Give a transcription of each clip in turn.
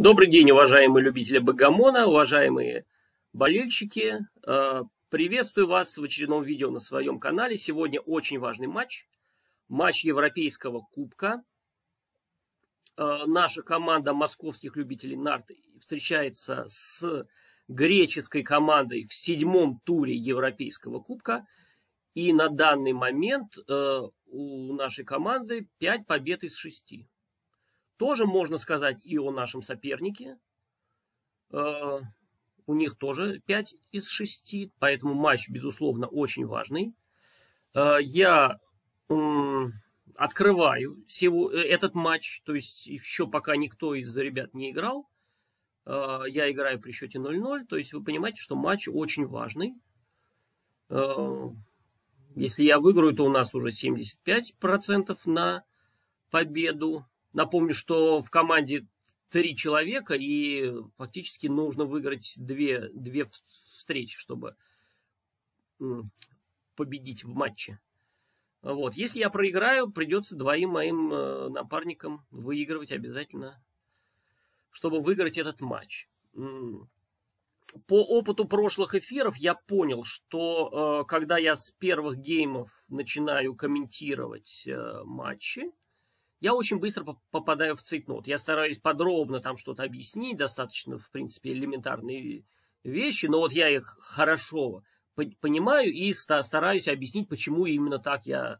Добрый день, уважаемые любители Богомона, уважаемые болельщики. Э, приветствую вас в очередном видео на своем канале. Сегодня очень важный матч. Матч Европейского Кубка. Э, наша команда московских любителей нарт встречается с греческой командой в седьмом туре Европейского Кубка. И на данный момент э, у нашей команды 5 побед из 6. Тоже можно сказать и о нашем сопернике. Э, у них тоже 5 из 6, поэтому матч, безусловно, очень важный. Э, я открываю э, этот матч, то есть еще пока никто из ребят не играл. Я играю при счете 0-0, то есть вы понимаете, что матч очень важный. Если я выиграю, то у нас уже 75% на победу. Напомню, что в команде три человека, и фактически нужно выиграть две, две встречи, чтобы победить в матче. Вот. Если я проиграю, придется двоим моим э, напарникам выигрывать обязательно, чтобы выиграть этот матч. По опыту прошлых эфиров я понял, что э, когда я с первых геймов начинаю комментировать э, матчи, я очень быстро попадаю в цейтнот. Я стараюсь подробно там что-то объяснить, достаточно, в принципе, элементарные вещи, но вот я их хорошо понимаю и стараюсь объяснить, почему именно так я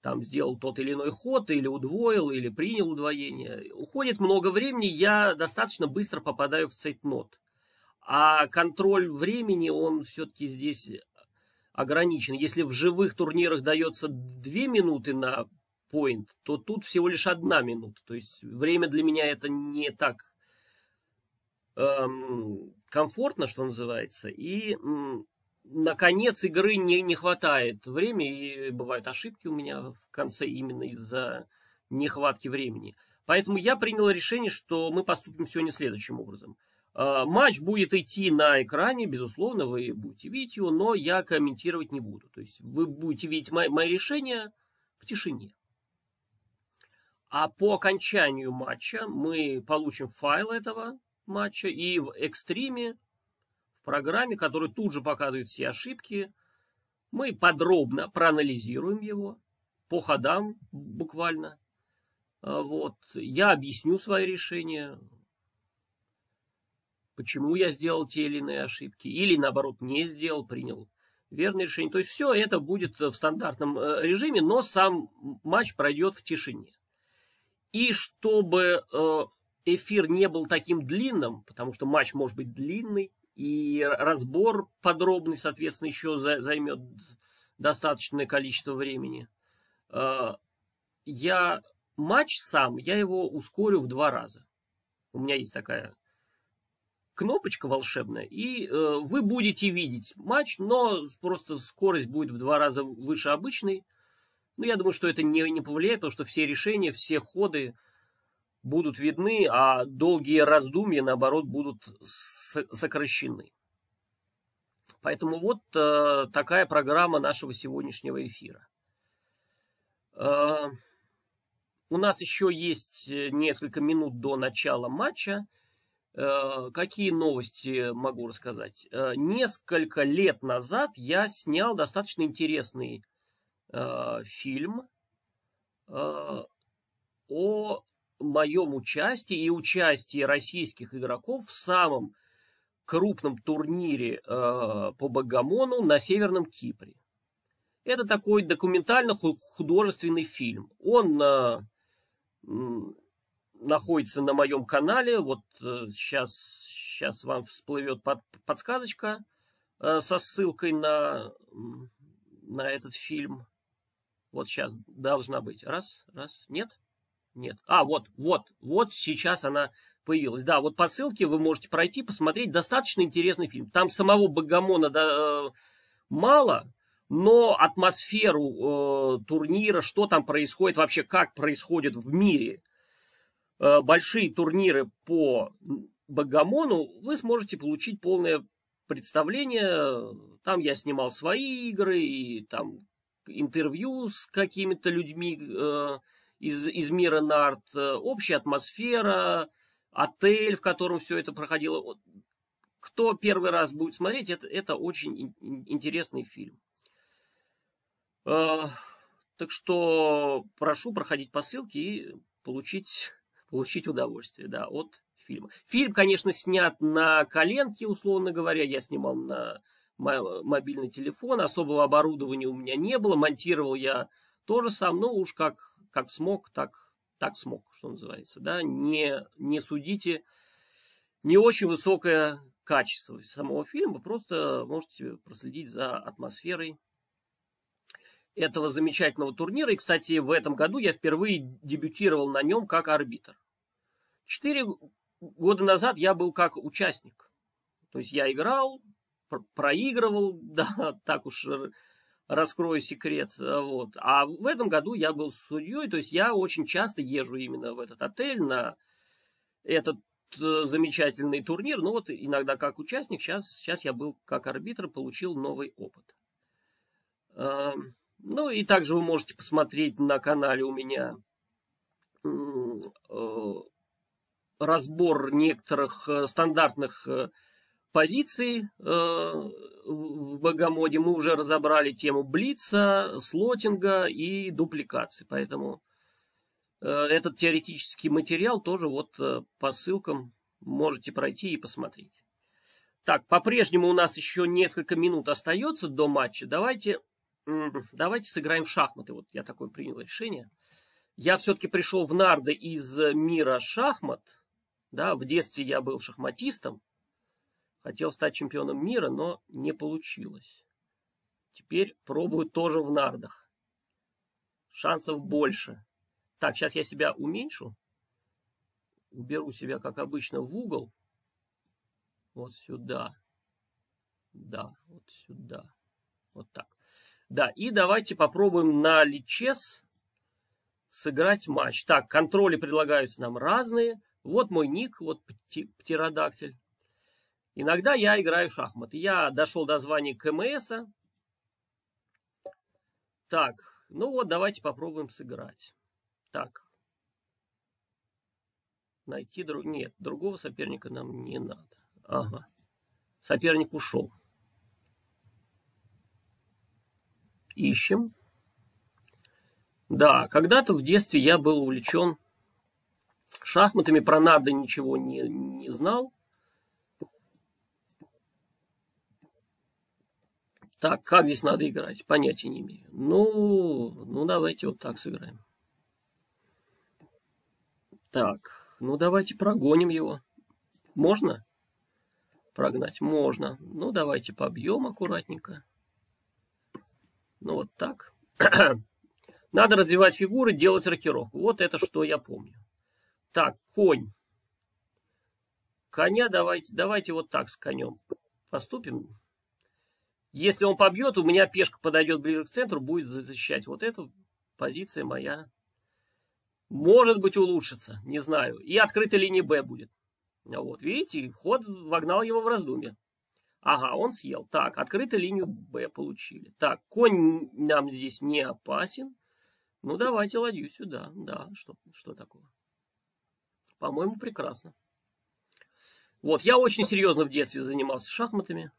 там сделал тот или иной ход, или удвоил, или принял удвоение. Уходит много времени, я достаточно быстро попадаю в цейтнот. А контроль времени, он все-таки здесь ограничен. Если в живых турнирах дается 2 минуты на point, то тут всего лишь одна минута. То есть время для меня это не так эм, комфортно, что называется. И м, на конец игры не, не хватает времени, и бывают ошибки у меня в конце именно из-за нехватки времени. Поэтому я принял решение, что мы поступим сегодня следующим образом. Э, матч будет идти на экране, безусловно, вы будете видеть его, но я комментировать не буду. То есть вы будете видеть мои, мои решения в тишине. А по окончанию матча мы получим файл этого матча и в экстриме, в программе, который тут же показывает все ошибки, мы подробно проанализируем его по ходам буквально. А, вот. Я объясню свои решения, почему я сделал те или иные ошибки, или наоборот не сделал, принял верное решение. То есть все это будет в стандартном э, режиме, но сам матч пройдет в тишине. И чтобы э, эфир не был таким длинным, потому что матч может быть длинный, и разбор подробный, соответственно, еще займет достаточное количество времени. Э, я матч сам, я его ускорю в два раза. У меня есть такая кнопочка волшебная, и э, вы будете видеть матч, но просто скорость будет в два раза выше обычной. Ну, я думаю, что это не, не повлияет, потому что все решения, все ходы будут видны, а долгие раздумья, наоборот, будут сокращены. Поэтому вот э, такая программа нашего сегодняшнего эфира. Э, у нас еще есть э, несколько минут до начала матча. Э, какие новости могу рассказать? Э, несколько лет назад я снял достаточно интересный э, фильм э, о моем участии и участии российских игроков в самом крупном турнире э, по Богомону на Северном Кипре. Это такой документально-художественный фильм. Он находится на моем канале. Вот сейчас, сейчас вам всплывет под, подсказочка со ссылкой на, на этот фильм. Вот сейчас должна быть. Раз, раз, нет? Нет. А, вот, вот, вот сейчас она появилась. Да, вот по ссылке вы можете пройти, посмотреть. Достаточно интересный фильм. Там самого Богомона да, э, мало, но атмосферу э, турнира, что там происходит, вообще как происходит в мире э, большие турниры по Богомону, вы сможете получить полное представление. Там я снимал свои игры, и там интервью с какими-то людьми э, из, из мира нарт, э, общая атмосфера, отель, в котором все это проходило. Кто первый раз будет смотреть, это, это очень интересный фильм. Э, так что прошу проходить по ссылке и получить, получить удовольствие да, от фильма. Фильм, конечно, снят на коленке, условно говоря. Я снимал на мобильный телефон. Особого оборудования у меня не было. Монтировал я тоже сам, но уж как, как смог, так, так смог, что называется. Да? Не, не судите. Не очень высокое качество самого фильма. Просто можете проследить за атмосферой этого замечательного турнира. И, кстати, в этом году я впервые дебютировал на нем как арбитр. Четыре года назад я был как участник. То есть я играл, проигрывал, да, так уж раскрою секрет. Вот. А в этом году я был судьей, то есть я очень часто езжу именно в этот отель на этот э, замечательный турнир. Ну вот иногда как участник, сейчас, сейчас я был как арбитр, получил новый опыт. Эм, ну и также вы можете посмотреть на канале у меня э, разбор некоторых э, стандартных э, позиций в Богомоде. Мы уже разобрали тему блица, слотинга и дупликации. Поэтому этот теоретический материал тоже вот по ссылкам можете пройти и посмотреть. Так, по-прежнему у нас еще несколько минут остается до матча. Давайте давайте сыграем в шахматы. Вот я такое принял решение. Я все-таки пришел в нарды из мира шахмат. Да, в детстве я был шахматистом. Хотел стать чемпионом мира, но не получилось. Теперь пробую тоже в нардах. Шансов больше. Так, сейчас я себя уменьшу. Уберу себя, как обычно, в угол. Вот сюда. Да, вот сюда. Вот так. Да, и давайте попробуем на личес сыграть матч. Так, контроли предлагаются нам разные. Вот мой ник, вот птеродактиль. Иногда я играю в шахматы. Я дошел до звания КМС. Так, ну вот давайте попробуем сыграть. Так. Найти друг... Нет, другого соперника нам не надо. Ага. Соперник ушел. ищем. Да, когда-то в детстве я был увлечен шахматами, про нарды ничего не, не знал. Так, как здесь надо играть? Понятия не имею. Ну, ну давайте вот так сыграем. Так, ну давайте прогоним его. Можно? Прогнать можно. Ну давайте побьем аккуратненько. Ну, вот так. Надо развивать фигуры, делать рокировку. Вот это что я помню. Так, конь. Коня давайте, давайте вот так с конем поступим. Если он побьет, у меня пешка подойдет ближе к центру, будет защищать. Вот эту позиция моя. Может быть улучшится, не знаю. И открытая линия Б будет. Вот, видите, вход вогнал его в раздумье. Ага, он съел. Так, открытую линию Б получили. Так, конь нам здесь не опасен. Ну, давайте ладью сюда. Да, что, что такое? По-моему, прекрасно. Вот, я очень серьезно в детстве занимался шахматами.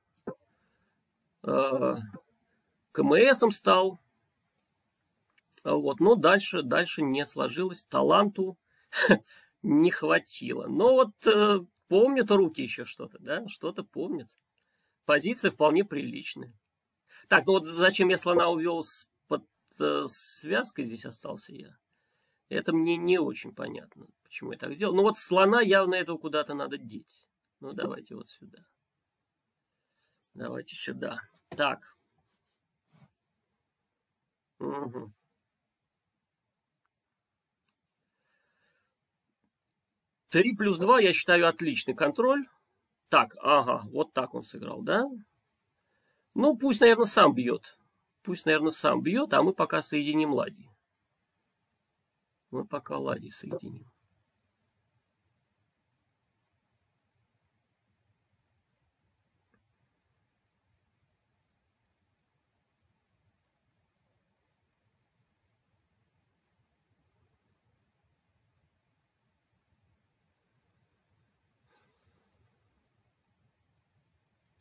Э, КМСом стал. Вот, но дальше, дальше не сложилось. Таланту не хватило. Но вот э, помнят руки еще что-то, да? Что-то помнят позиции вполне приличные. Так, ну вот зачем я слона увел с под э, связкой, здесь остался я. Это мне не очень понятно, почему я так сделал. Ну вот слона явно этого куда-то надо деть. Ну давайте вот сюда. Давайте сюда. Так. Угу. Три плюс два я считаю отличный контроль. Так, ага, вот так он сыграл, да? Ну, пусть, наверное, сам бьет. Пусть, наверное, сам бьет, а мы пока соединим ладьи. Мы пока ладьи соединим.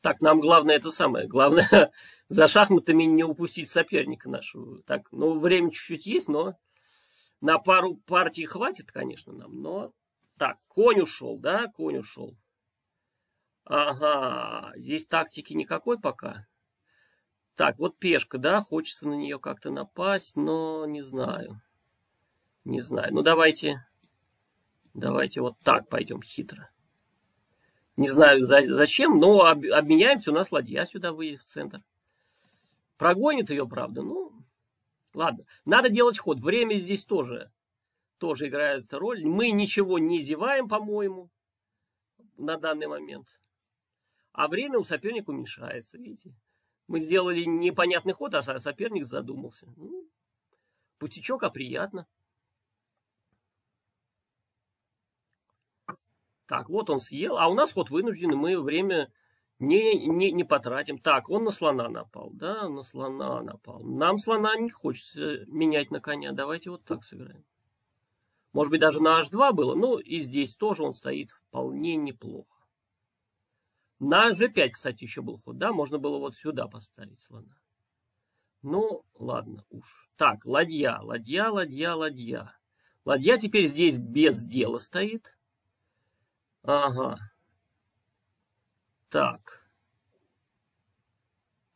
Так, нам главное это самое. Главное за шахматами не упустить соперника нашего. Так, ну, время чуть-чуть есть, но на пару партий хватит, конечно, нам. Но так, конь ушел, да, конь ушел. Ага, здесь тактики никакой пока. Так, вот пешка, да, хочется на нее как-то напасть, но не знаю. Не знаю. Ну, давайте, давайте вот так пойдем хитро. Не знаю за, зачем, но об, обменяемся, у нас ладья сюда выйдет в центр. Прогонит ее, правда, ну, ладно. Надо делать ход. Время здесь тоже, тоже играет роль. Мы ничего не зеваем, по-моему, на данный момент. А время у соперника уменьшается, видите. Мы сделали непонятный ход, а соперник задумался. Ну, путечок, а приятно. Так, вот он съел. А у нас ход вынужденный, мы время не, не, не потратим. Так, он на слона напал, да, на слона напал. Нам слона не хочется менять на коня. Давайте вот так сыграем. Может быть, даже на h2 было. Ну, и здесь тоже он стоит вполне неплохо. На g5, кстати, еще был ход, да? Можно было вот сюда поставить слона. Ну, ладно уж. Так, ладья, ладья, ладья, ладья. Ладья теперь здесь без дела стоит. Ага. Так.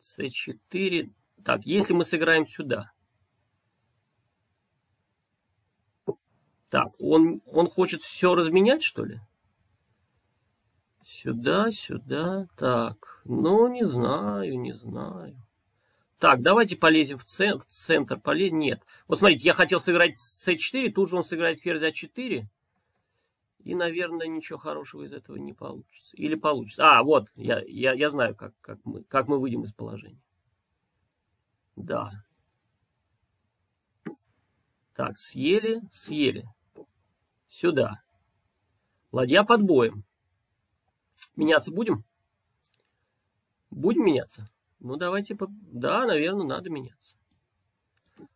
c4. Так, если мы сыграем сюда. Так, он, он хочет все разменять, что ли? Сюда, сюда. Так, ну, не знаю, не знаю. Так, давайте полезем в, цен, в центр. Полезем. Нет. Вот смотрите, я хотел сыграть c4, тут же он сыграет ферзь a4. И, наверное, ничего хорошего из этого не получится. Или получится. А, вот, я, я, я знаю, как, как, мы, как мы выйдем из положения. Да. Так, съели, съели. Сюда. Ладья под боем. Меняться будем? Будем меняться? Ну, давайте... Да, наверное, надо меняться.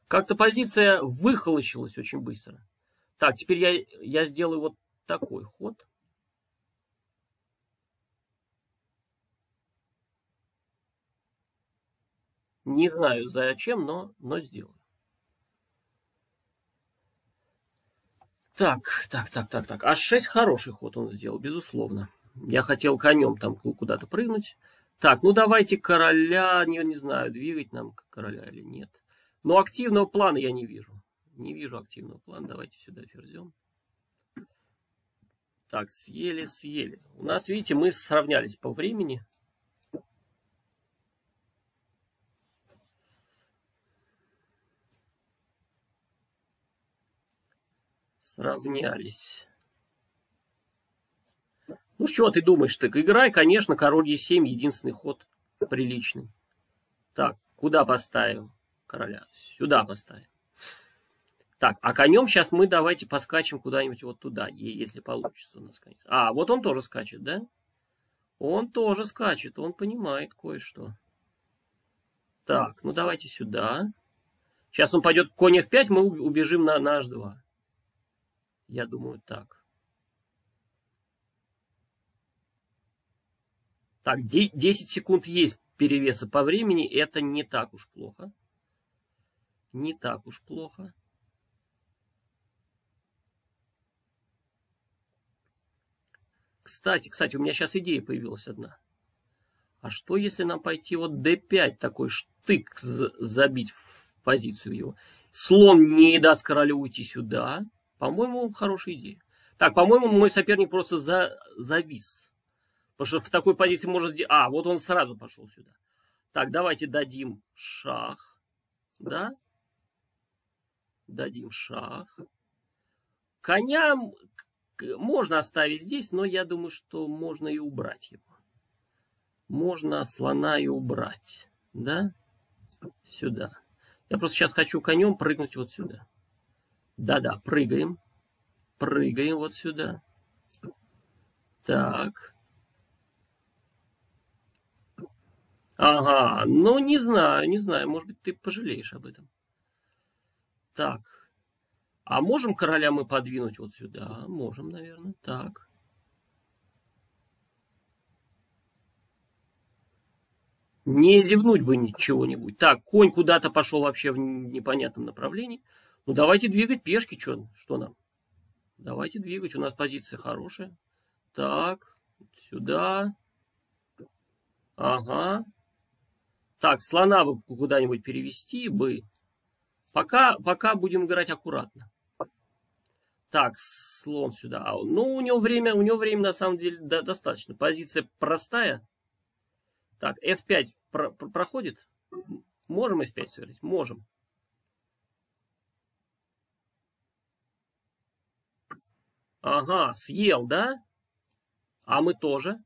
Как-то позиция выхолощилась очень быстро. Так, теперь я, я сделаю вот такой ход. Не знаю зачем, но, но сделаю. Так, так, так, так, так. H6 хороший ход он сделал, безусловно. Я хотел конем там куда-то прыгнуть. Так, ну давайте короля, не, не знаю, двигать нам короля или нет. Но активного плана я не вижу. Не вижу активного плана. Давайте сюда ферзем. Так, съели, съели. У нас, видите, мы сравнялись по времени. Сравнялись. Ну, что ты думаешь? Так играй, конечно, король Е7, единственный ход приличный. Так, куда поставим короля? Сюда поставим. Так, а конем сейчас мы давайте поскачем куда-нибудь вот туда, если получится у нас, конечно. А, вот он тоже скачет, да? Он тоже скачет, он понимает кое-что. Так, ну давайте сюда. Сейчас он пойдет конь f5, мы убежим на, на h2. Я думаю, так. Так, 10 секунд есть перевеса по времени. Это не так уж плохо. Не так уж плохо. Кстати, кстати, у меня сейчас идея появилась одна. А что, если нам пойти вот d5, такой штык забить в позицию его? Слон не даст королю уйти сюда. По-моему, хорошая идея. Так, по-моему, мой соперник просто за, завис. Потому что в такой позиции может... А, вот он сразу пошел сюда. Так, давайте дадим шах. Да? Дадим шах. Коня можно оставить здесь, но я думаю, что можно и убрать его. Можно слона и убрать. Да? Сюда. Я просто сейчас хочу конем прыгнуть вот сюда. Да-да, прыгаем. Прыгаем вот сюда. Так. Ага, ну не знаю, не знаю. Может быть, ты пожалеешь об этом. Так. А можем короля мы подвинуть вот сюда? Можем, наверное. Так. Не зевнуть бы ничего-нибудь. Так, конь куда-то пошел вообще в непонятном направлении. Ну, давайте двигать пешки, что, что нам? Давайте двигать, у нас позиция хорошая. Так, сюда. Ага. Так, слона бы куда-нибудь перевести бы. Пока, пока будем играть аккуратно. Так, слон сюда. А, ну, у него время, у него время на самом деле да, достаточно. Позиция простая. Так, F5 про про проходит. Можем F5 сыграть? Можем. Ага, съел, да? А мы тоже.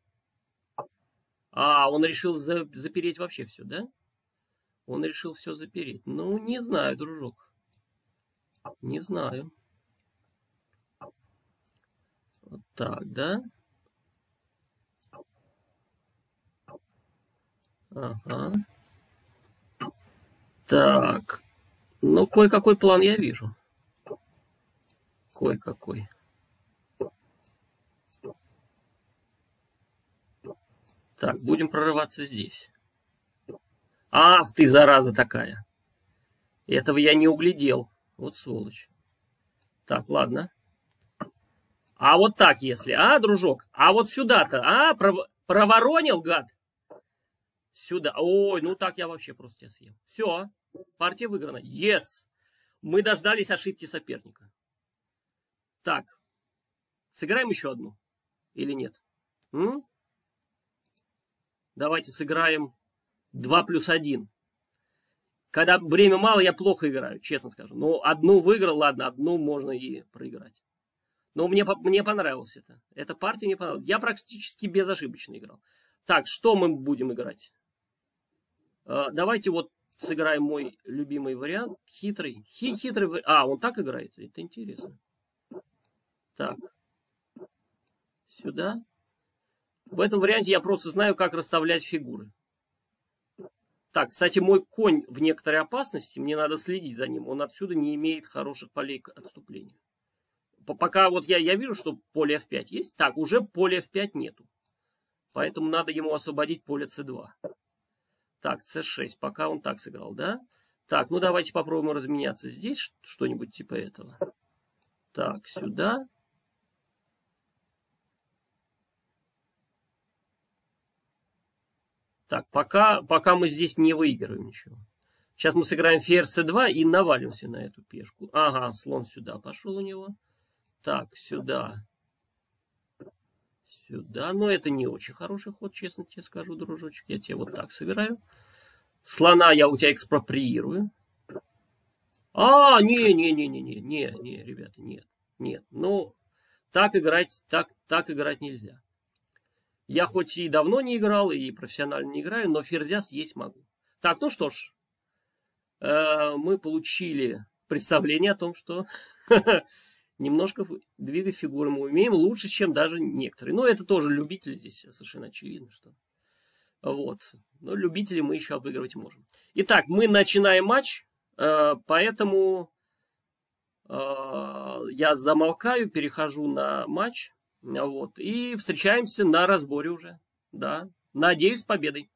А, он решил за запереть вообще все, да? Он решил все запереть. Ну, не знаю, дружок. Не знаю. Вот так, да? Ага. Так. Ну, кое-какой план я вижу. Кое-какой. Так, будем прорываться здесь. Ах ты, зараза такая. Этого я не углядел. Вот сволочь. Так, ладно. А вот так, если, а, дружок? А вот сюда-то, а, пров... проворонил, гад? Сюда. Ой, ну так я вообще просто тебя съем. Все, партия выиграна. Yes. Мы дождались ошибки соперника. Так, сыграем еще одну. Или нет? М? Давайте сыграем 2 плюс 1. Когда время мало, я плохо играю, честно скажу. Но одну выиграл, ладно, одну можно и проиграть. Но мне, мне понравилось это. Эта партия мне понравилась. Я практически безошибочно играл. Так, что мы будем играть? А, давайте вот сыграем мой любимый вариант. Хитрый. Хи, хитрый А, он так играет? Это интересно. Так. Сюда. В этом варианте я просто знаю, как расставлять фигуры. Так, кстати, мой конь в некоторой опасности. Мне надо следить за ним. Он отсюда не имеет хороших полей отступления. Пока вот я, я вижу, что поле F5 есть. Так, уже поле F5 нету. Поэтому надо ему освободить поле C2. Так, c6, пока он так сыграл, да? Так, ну давайте попробуем разменяться здесь, что-нибудь типа этого. Так, сюда. Так, пока, пока мы здесь не выигрываем ничего. Сейчас мы сыграем ферзь c2 и навалимся на эту пешку. Ага, слон сюда пошел у него. Так, сюда. Сюда. Но это не очень хороший ход, честно тебе скажу, дружочек. Я тебе вот так сыграю. Слона я у тебя экспроприирую. А, не-не-не-не-не, не, не, ребята, нет, нет. Ну, так играть, так, так играть нельзя. Я хоть и давно не играл, и профессионально не играю, но ферзя съесть могу. Так, ну что ж, э, мы получили представление о том, что немножко двигать фигуры мы умеем лучше, чем даже некоторые. Но это тоже любитель здесь совершенно очевидно, что... Вот. Но любители мы еще обыгрывать можем. Итак, мы начинаем матч, э, поэтому э, я замолкаю, перехожу на матч. Вот, и встречаемся на разборе уже. Да. Надеюсь, с победой.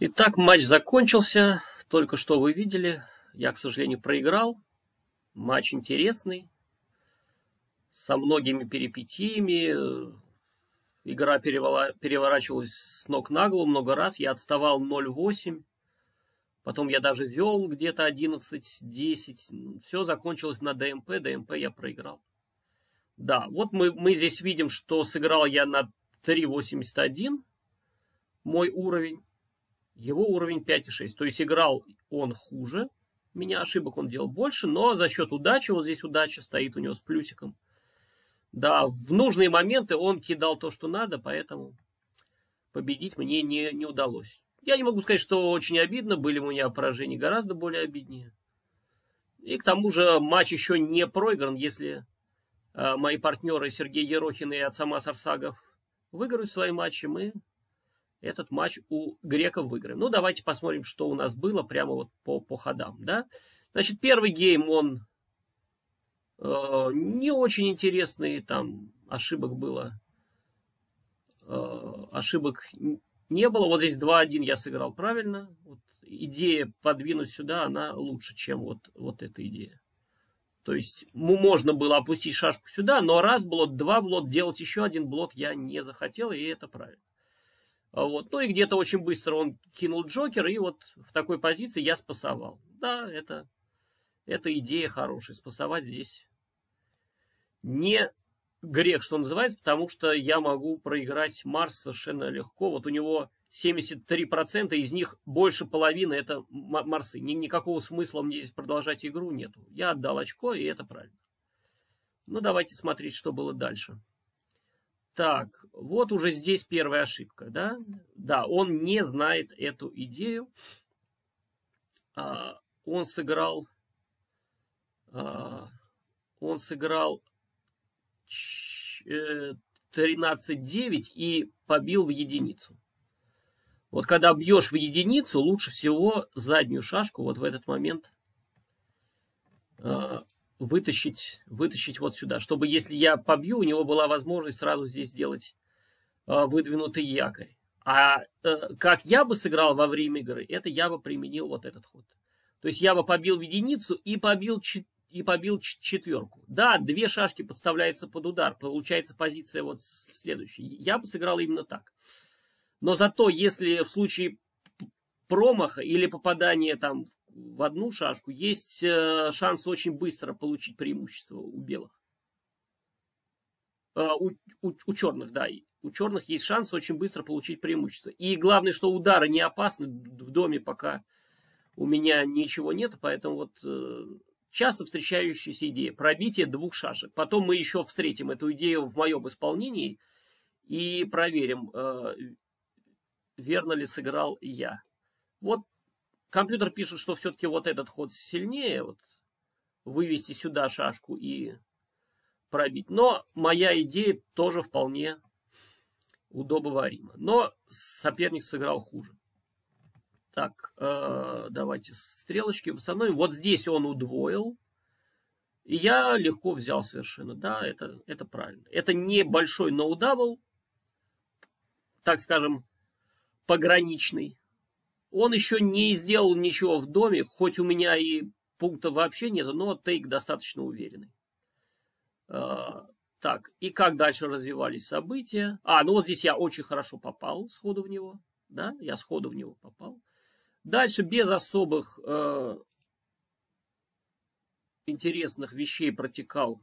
Итак, матч закончился. Только что вы видели. Я, к сожалению, проиграл. Матч интересный. Со многими перипетиями. Игра переворачивалась с ног на голову много раз. Я отставал 0-8. Потом я даже вел где-то 11-10. Все закончилось на ДМП. ДМП я проиграл. Да, вот мы, мы здесь видим, что сыграл я на 3.81. Мой уровень. Его уровень 5.6. То есть играл он хуже. Меня ошибок он делал больше, но за счет удачи, вот здесь удача стоит у него с плюсиком. Да, в нужные моменты он кидал то, что надо, поэтому победить мне не, не удалось. Я не могу сказать, что очень обидно, были у меня поражения гораздо более обиднее. И к тому же матч еще не проигран, если э, мои партнеры Сергей Ерохин и Ацамас Арсагов выиграют свои матчи, мы этот матч у греков выиграем. Ну, давайте посмотрим, что у нас было прямо вот по, по ходам, да. Значит, первый гейм, он э, не очень интересный, там ошибок было, э, ошибок не было. Вот здесь 2-1 я сыграл правильно. Вот идея подвинуть сюда, она лучше, чем вот, вот эта идея. То есть можно было опустить шашку сюда, но раз блот, два блот, делать еще один блот я не захотел, и это правильно. А вот. Ну и где-то очень быстро он кинул Джокер, и вот в такой позиции я спасовал. Да, это, это идея хорошая, спасовать здесь не грех, что называется, потому что я могу проиграть Марс совершенно легко. Вот у него 73%, из них больше половины это Марсы. Ни, никакого смысла мне здесь продолжать игру нету. Я отдал очко, и это правильно. Ну, давайте смотреть, что было дальше. Так, вот уже здесь первая ошибка, да? Да, он не знает эту идею. А, он сыграл... А, он сыграл 13-9 э, и побил в единицу. Вот когда бьешь в единицу, лучше всего заднюю шашку вот в этот момент э, вытащить, вытащить вот сюда, чтобы если я побью, у него была возможность сразу здесь сделать э, выдвинутый якорь. А э, как я бы сыграл во время игры, это я бы применил вот этот ход. То есть я бы побил в единицу и побил и побил четверку. Да, две шашки подставляются под удар, получается позиция вот следующая. Я бы сыграл именно так. Но зато, если в случае промаха или попадания там в одну шашку, есть э, шанс очень быстро получить преимущество у белых. Э, у, у, у черных, да. У черных есть шанс очень быстро получить преимущество. И главное, что удары не опасны в доме, пока у меня ничего нет, поэтому вот э, часто встречающаяся идея пробитие двух шашек. Потом мы еще встретим эту идею в моем исполнении и проверим, верно ли сыграл я. Вот компьютер пишет, что все-таки вот этот ход сильнее, вот вывести сюда шашку и пробить. Но моя идея тоже вполне удобоварима. Но соперник сыграл хуже. Так, э, давайте стрелочки восстановим. Вот здесь он удвоил. И я легко взял совершенно. Да, это, это правильно. Это небольшой no double, так скажем, пограничный. Он еще не сделал ничего в доме, хоть у меня и пункта вообще нет, но тейк достаточно уверенный. Э, так, и как дальше развивались события? А, ну вот здесь я очень хорошо попал сходу в него. Да, я сходу в него попал. Дальше без особых э, интересных вещей протекал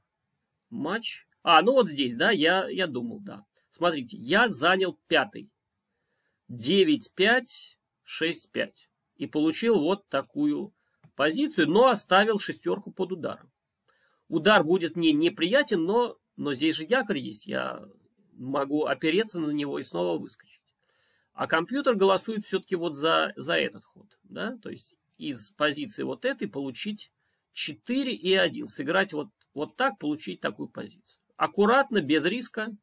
матч. А, ну вот здесь, да, я, я думал, да. Смотрите, я занял пятый. 9-5, 6-5. И получил вот такую позицию, но оставил шестерку под ударом. Удар будет мне неприятен, но, но здесь же якорь есть. Я могу опереться на него и снова выскочить. А компьютер голосует все-таки вот за, за этот ход. Да? То есть из позиции вот этой получить 4 и 1. Сыграть вот, вот так, получить такую позицию. Аккуратно, без риска,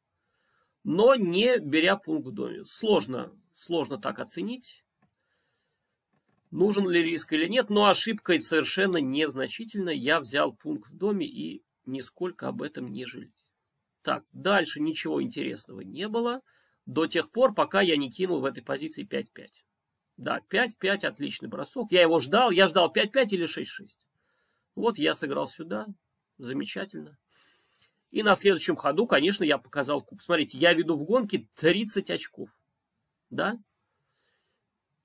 но не беря пункт в доме. Сложно, сложно так оценить, нужен ли риск или нет, но ошибка совершенно незначительная. Я взял пункт в доме и нисколько об этом не жалею. Так, дальше ничего интересного не было. до тех пор, пока я не кинул в этой позиции 5-5. Да, 5-5, отличный бросок. Я его ждал, я ждал 5-5 или 6-6. Вот я сыграл сюда, замечательно. И на следующем ходу, конечно, я показал куб. Смотрите, я веду в гонке 30 очков. Да?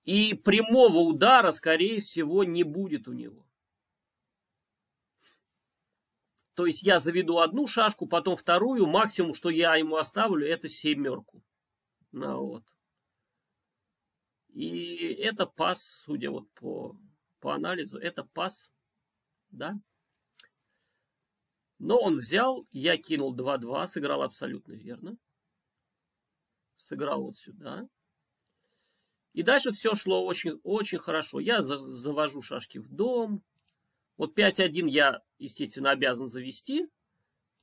И прямого удара, скорее всего, не будет у него. То есть я заведу одну шашку, потом вторую, максимум, что я ему оставлю, это семерку. Ну, вот. И это пас, судя вот по, по анализу, это пас, да. Но он взял, я кинул 2-2, сыграл абсолютно верно. Сыграл вот сюда. И дальше все шло очень, очень хорошо. Я завожу шашки в дом. Вот 5-1 я, естественно, обязан завести.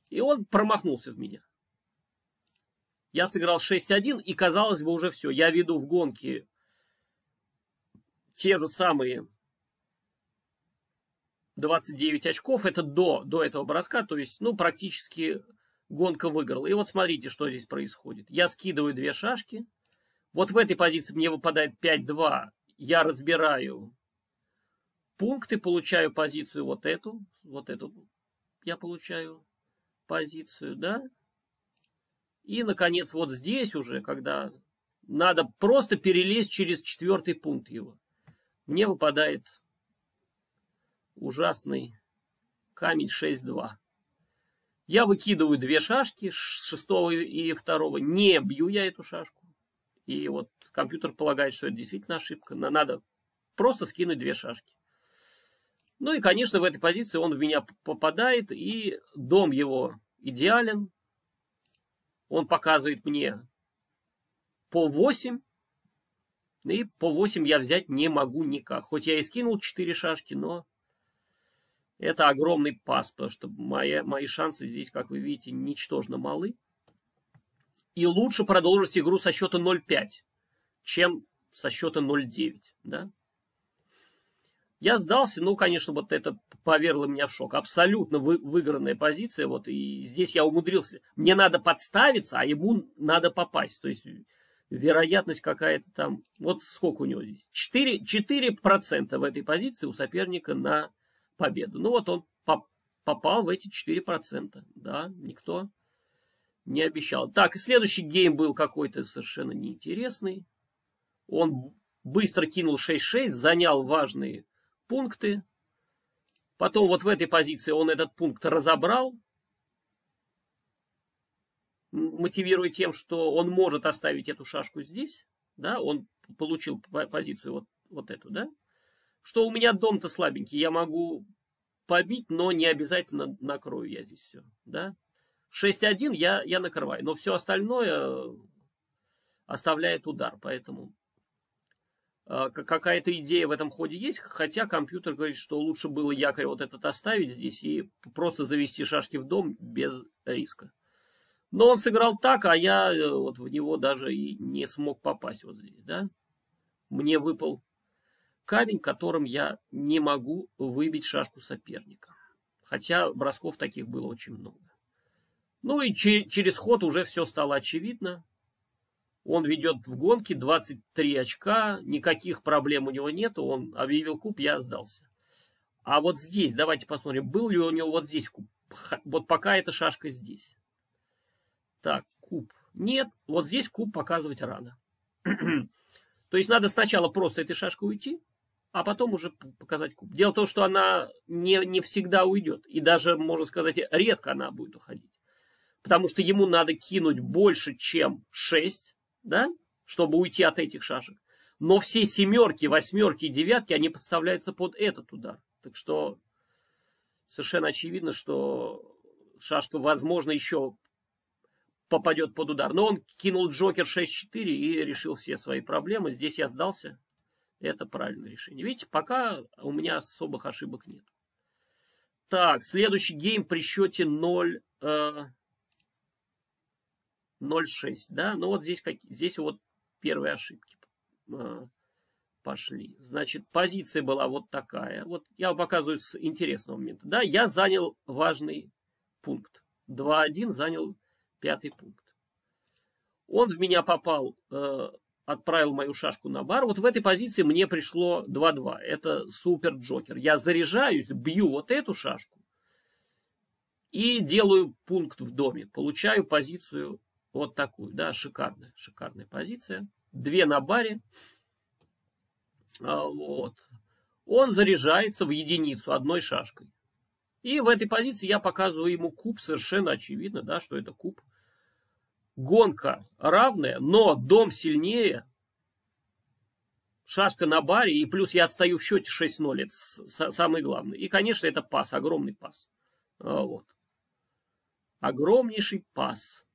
И он промахнулся в меня. Я сыграл 6-1, и казалось бы уже все. Я веду в гонке те же самые 29 очков. Это до, до этого броска. То есть, ну, практически гонка выиграла. И вот смотрите, что здесь происходит. Я скидываю две шашки. Вот в этой позиции мне выпадает 5-2. Я разбираю пункты, получаю позицию вот эту. Вот эту я получаю позицию, да? И, наконец, вот здесь уже, когда надо просто перелезть через четвертый пункт его, мне выпадает ужасный камень 6-2. Я выкидываю две шашки, шестого и второго. Не бью я эту шашку. И вот компьютер полагает, что это действительно ошибка. Надо просто скинуть две шашки. Ну и, конечно, в этой позиции он в меня попадает, и дом его идеален он показывает мне по 8, и по 8 я взять не могу никак. Хоть я и скинул 4 шашки, но это огромный пас, потому что мои, мои шансы здесь, как вы видите, ничтожно малы. И лучше продолжить игру со счета 0-5, чем со счета 0-9. Да? Я сдался, ну, конечно, вот это повергло меня в шок. Абсолютно вы, выигранная позиция, вот, и здесь я умудрился. Мне надо подставиться, а ему надо попасть. То есть, вероятность какая-то там, вот сколько у него здесь? 4, 4% в этой позиции у соперника на победу. Ну, вот он попал в эти 4%, да, никто не обещал. Так, и следующий гейм был какой-то совершенно неинтересный. Он быстро кинул 6-6, занял важные пункты. Потом вот в этой позиции он этот пункт разобрал, мотивируя тем, что он может оставить эту шашку здесь. Да, он получил позицию вот, вот эту, да. Что у меня дом-то слабенький, я могу побить, но не обязательно накрою я здесь все, да. 6-1 я, я накрываю, но все остальное оставляет удар, поэтому а, какая-то идея в этом ходе есть, хотя компьютер говорит, что лучше было якорь вот этот оставить здесь и просто завести шашки в дом без риска. Но он сыграл так, а я э, вот в него даже и не смог попасть вот здесь, да. Мне выпал камень, которым я не могу выбить шашку соперника. Хотя бросков таких было очень много. Ну и через ход уже все стало очевидно. Он ведет в гонке 23 очка, никаких проблем у него нету, он объявил куб, я сдался. А вот здесь, давайте посмотрим, был ли у него вот здесь куб. Вот пока эта шашка здесь. Так, куб. Нет, вот здесь куб показывать рано. То есть надо сначала просто этой шашкой уйти, а потом уже показать куб. Дело в том, что она не, не всегда уйдет. И даже, можно сказать, редко она будет уходить. Потому что ему надо кинуть больше, чем 6 да, чтобы уйти от этих шашек. Но все семерки, восьмерки и девятки, они подставляются под этот удар. Так что совершенно очевидно, что шашка, возможно, еще попадет под удар. Но он кинул Джокер 6-4 и решил все свои проблемы. Здесь я сдался. Это правильное решение. Видите, пока у меня особых ошибок нет. Так, следующий гейм при счете 0, э, 0,6, да, ну вот здесь, как, здесь вот первые ошибки э, пошли. Значит, позиция была вот такая. Вот я показываю с интересного момента. Да, я занял важный пункт. 2-1 занял пятый пункт. Он в меня попал, э, отправил мою шашку на бар. Вот в этой позиции мне пришло 2-2. Это супер джокер. Я заряжаюсь, бью вот эту шашку и делаю пункт в доме. Получаю позицию вот такую, да, шикарная, шикарная позиция. Две на баре. А, вот. Он заряжается в единицу одной шашкой. И в этой позиции я показываю ему куб, совершенно очевидно, да, что это куб. Гонка равная, но дом сильнее. Шашка на баре, и плюс я отстаю в счете 6-0, это самое главное. И, конечно, это пас, огромный пас. А, вот. Огромнейший пас.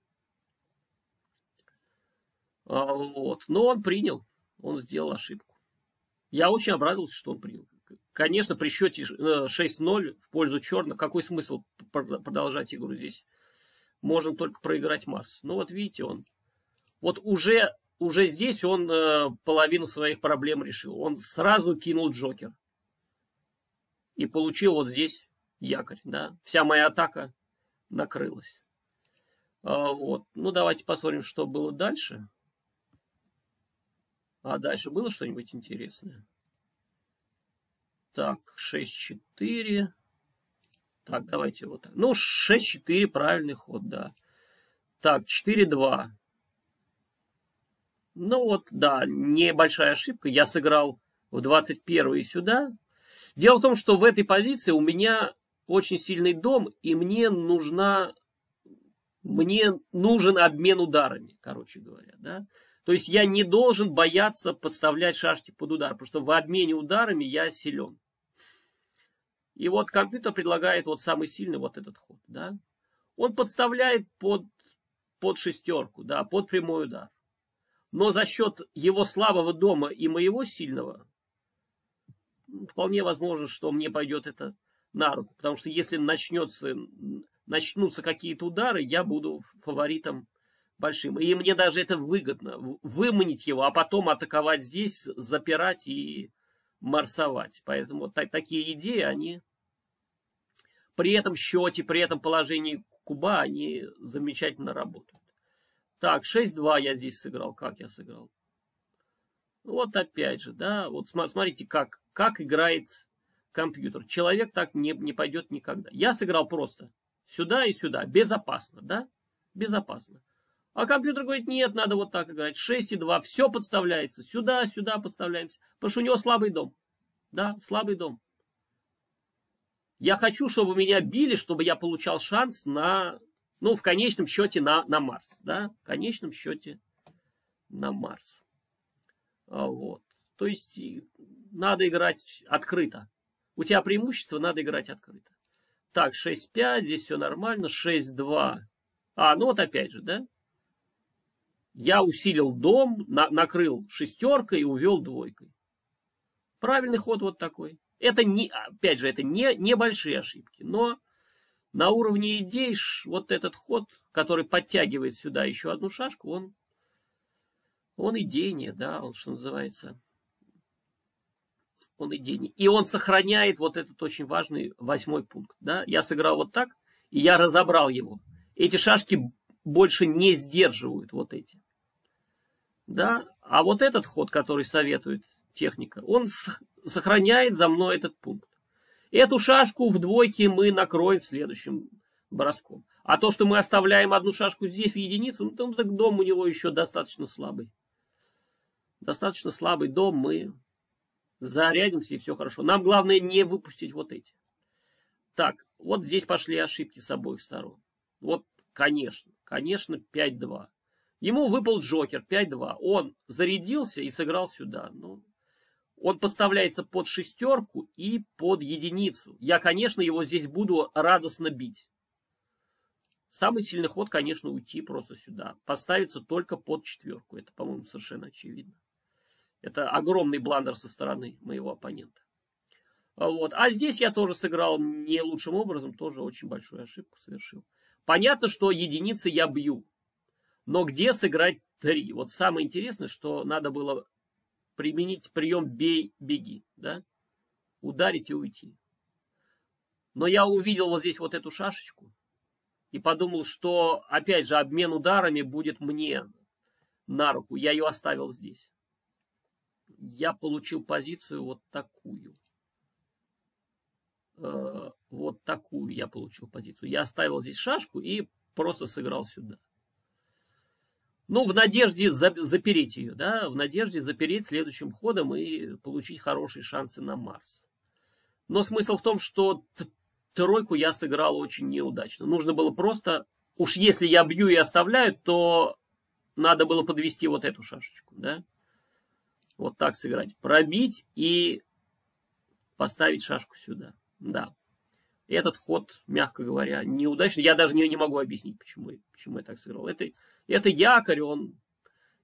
А, вот. Но он принял, он сделал ошибку. Я очень обрадовался, что он принял. Конечно, при счете 6-0 э, в пользу черных, какой смысл продолжать игру здесь? Можно только проиграть Марс. Ну вот видите, он вот уже, уже здесь он э, половину своих проблем решил. Он сразу кинул Джокер. И получил вот здесь якорь. Да? Вся моя атака накрылась. А, вот. Ну давайте посмотрим, что было дальше. А дальше было что-нибудь интересное? Так, 6-4. Так, давайте вот так. Ну, 6-4, правильный ход, да. Так, 4-2. Ну вот, да, небольшая ошибка. Я сыграл в 21 и сюда. Дело в том, что в этой позиции у меня очень сильный дом, и мне нужна, мне нужен обмен ударами, короче говоря, да. То есть я не должен бояться подставлять шашки под удар, потому что в обмене ударами я силен. И вот компьютер предлагает вот самый сильный вот этот ход, да. Он подставляет под, под шестерку, да, под прямой удар. Но за счет его слабого дома и моего сильного, вполне возможно, что мне пойдет это на руку. Потому что если начнется, начнутся какие-то удары, я буду фаворитом большим. И мне даже это выгодно. Выманить его, а потом атаковать здесь, запирать и марсовать. Поэтому вот так, такие идеи, они при этом счете, при этом положении куба, они замечательно работают. Так, 6-2 я здесь сыграл. Как я сыграл? Вот опять же, да, вот смотрите, как, как играет компьютер. Человек так не, не пойдет никогда. Я сыграл просто сюда и сюда, безопасно, да? Безопасно. А компьютер говорит, нет, надо вот так играть. 6 и 2, все подставляется. Сюда, сюда подставляемся. Потому что у него слабый дом. Да, слабый дом. Я хочу, чтобы меня били, чтобы я получал шанс на, ну, в конечном счете на, на Марс. Да, в конечном счете на Марс. А вот. То есть надо играть открыто. У тебя преимущество, надо играть открыто. Так, 6-5, здесь все нормально. 6-2. А, ну вот опять же, да? Я усилил дом, на, накрыл шестеркой и увел двойкой. Правильный ход вот такой. Это не, опять же, это не небольшие ошибки, но на уровне идей вот этот ход, который подтягивает сюда еще одну шашку, он, он идейнее, да, он, что называется, он идейнее. И он сохраняет вот этот очень важный восьмой пункт, да. Я сыграл вот так, и я разобрал его. Эти шашки больше не сдерживают вот эти да, а вот этот ход, который советует техника, он сохраняет за мной этот пункт. Эту шашку в двойке мы накроем следующим броском. А то, что мы оставляем одну шашку здесь в единицу, ну, там так дом у него еще достаточно слабый. Достаточно слабый дом, мы зарядимся и все хорошо. Нам главное не выпустить вот эти. Так, вот здесь пошли ошибки с обоих сторон. Вот, конечно, конечно, 5-2. Ему выпал Джокер 5-2. Он зарядился и сыграл сюда. Ну, он подставляется под шестерку и под единицу. Я, конечно, его здесь буду радостно бить. Самый сильный ход, конечно, уйти просто сюда. Поставиться только под четверку. Это, по-моему, совершенно очевидно. Это огромный бландер со стороны моего оппонента. Вот. А здесь я тоже сыграл не лучшим образом, тоже очень большую ошибку совершил. Понятно, что единицы я бью. Но где сыграть три? Вот самое интересное, что надо было применить прием бей, беги, да? Ударить и уйти. Но я увидел вот здесь вот эту шашечку и подумал, что, опять же, обмен ударами будет мне. на руку, я ее оставил здесь. Я получил позицию вот такую. Э, вот такую я получил позицию. Я оставил здесь шашку и просто сыграл сюда. Ну, в надежде запереть ее, да, в надежде запереть следующим ходом и получить хорошие шансы на Марс. Но смысл в том, что тройку я сыграл очень неудачно. Нужно было просто, уж если я бью и оставляю, то надо было подвести вот эту шашечку, да. Вот так сыграть. Пробить и поставить шашку сюда, да. Этот ход, мягко говоря, неудачный. Я даже не, не могу объяснить, почему, почему я так сыграл. Это, это якорь, он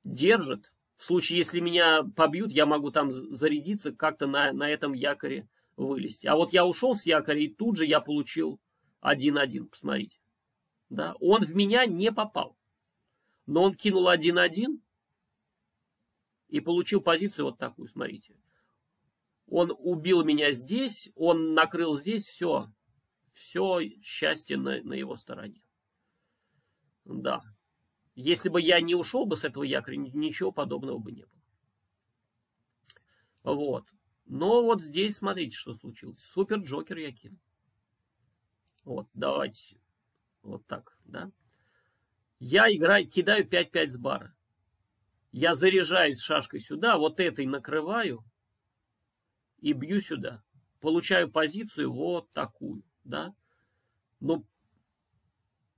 держит. В случае, если меня побьют, я могу там зарядиться, как-то на, на этом якоре вылезти. А вот я ушел с якоря, и тут же я получил 1-1. Посмотрите. Да? Он в меня не попал. Но он кинул 1-1 и получил позицию вот такую, смотрите. Он убил меня здесь, он накрыл здесь, все все счастье на, на его стороне. Да. Если бы я не ушел бы с этого якоря, ничего подобного бы не было. Вот. Но вот здесь смотрите, что случилось. Супер Джокер я кинул. Вот, давайте. Вот так, да. Я играю, кидаю 5-5 с бара. Я заряжаюсь шашкой сюда, вот этой накрываю и бью сюда. Получаю позицию вот такую да, но ну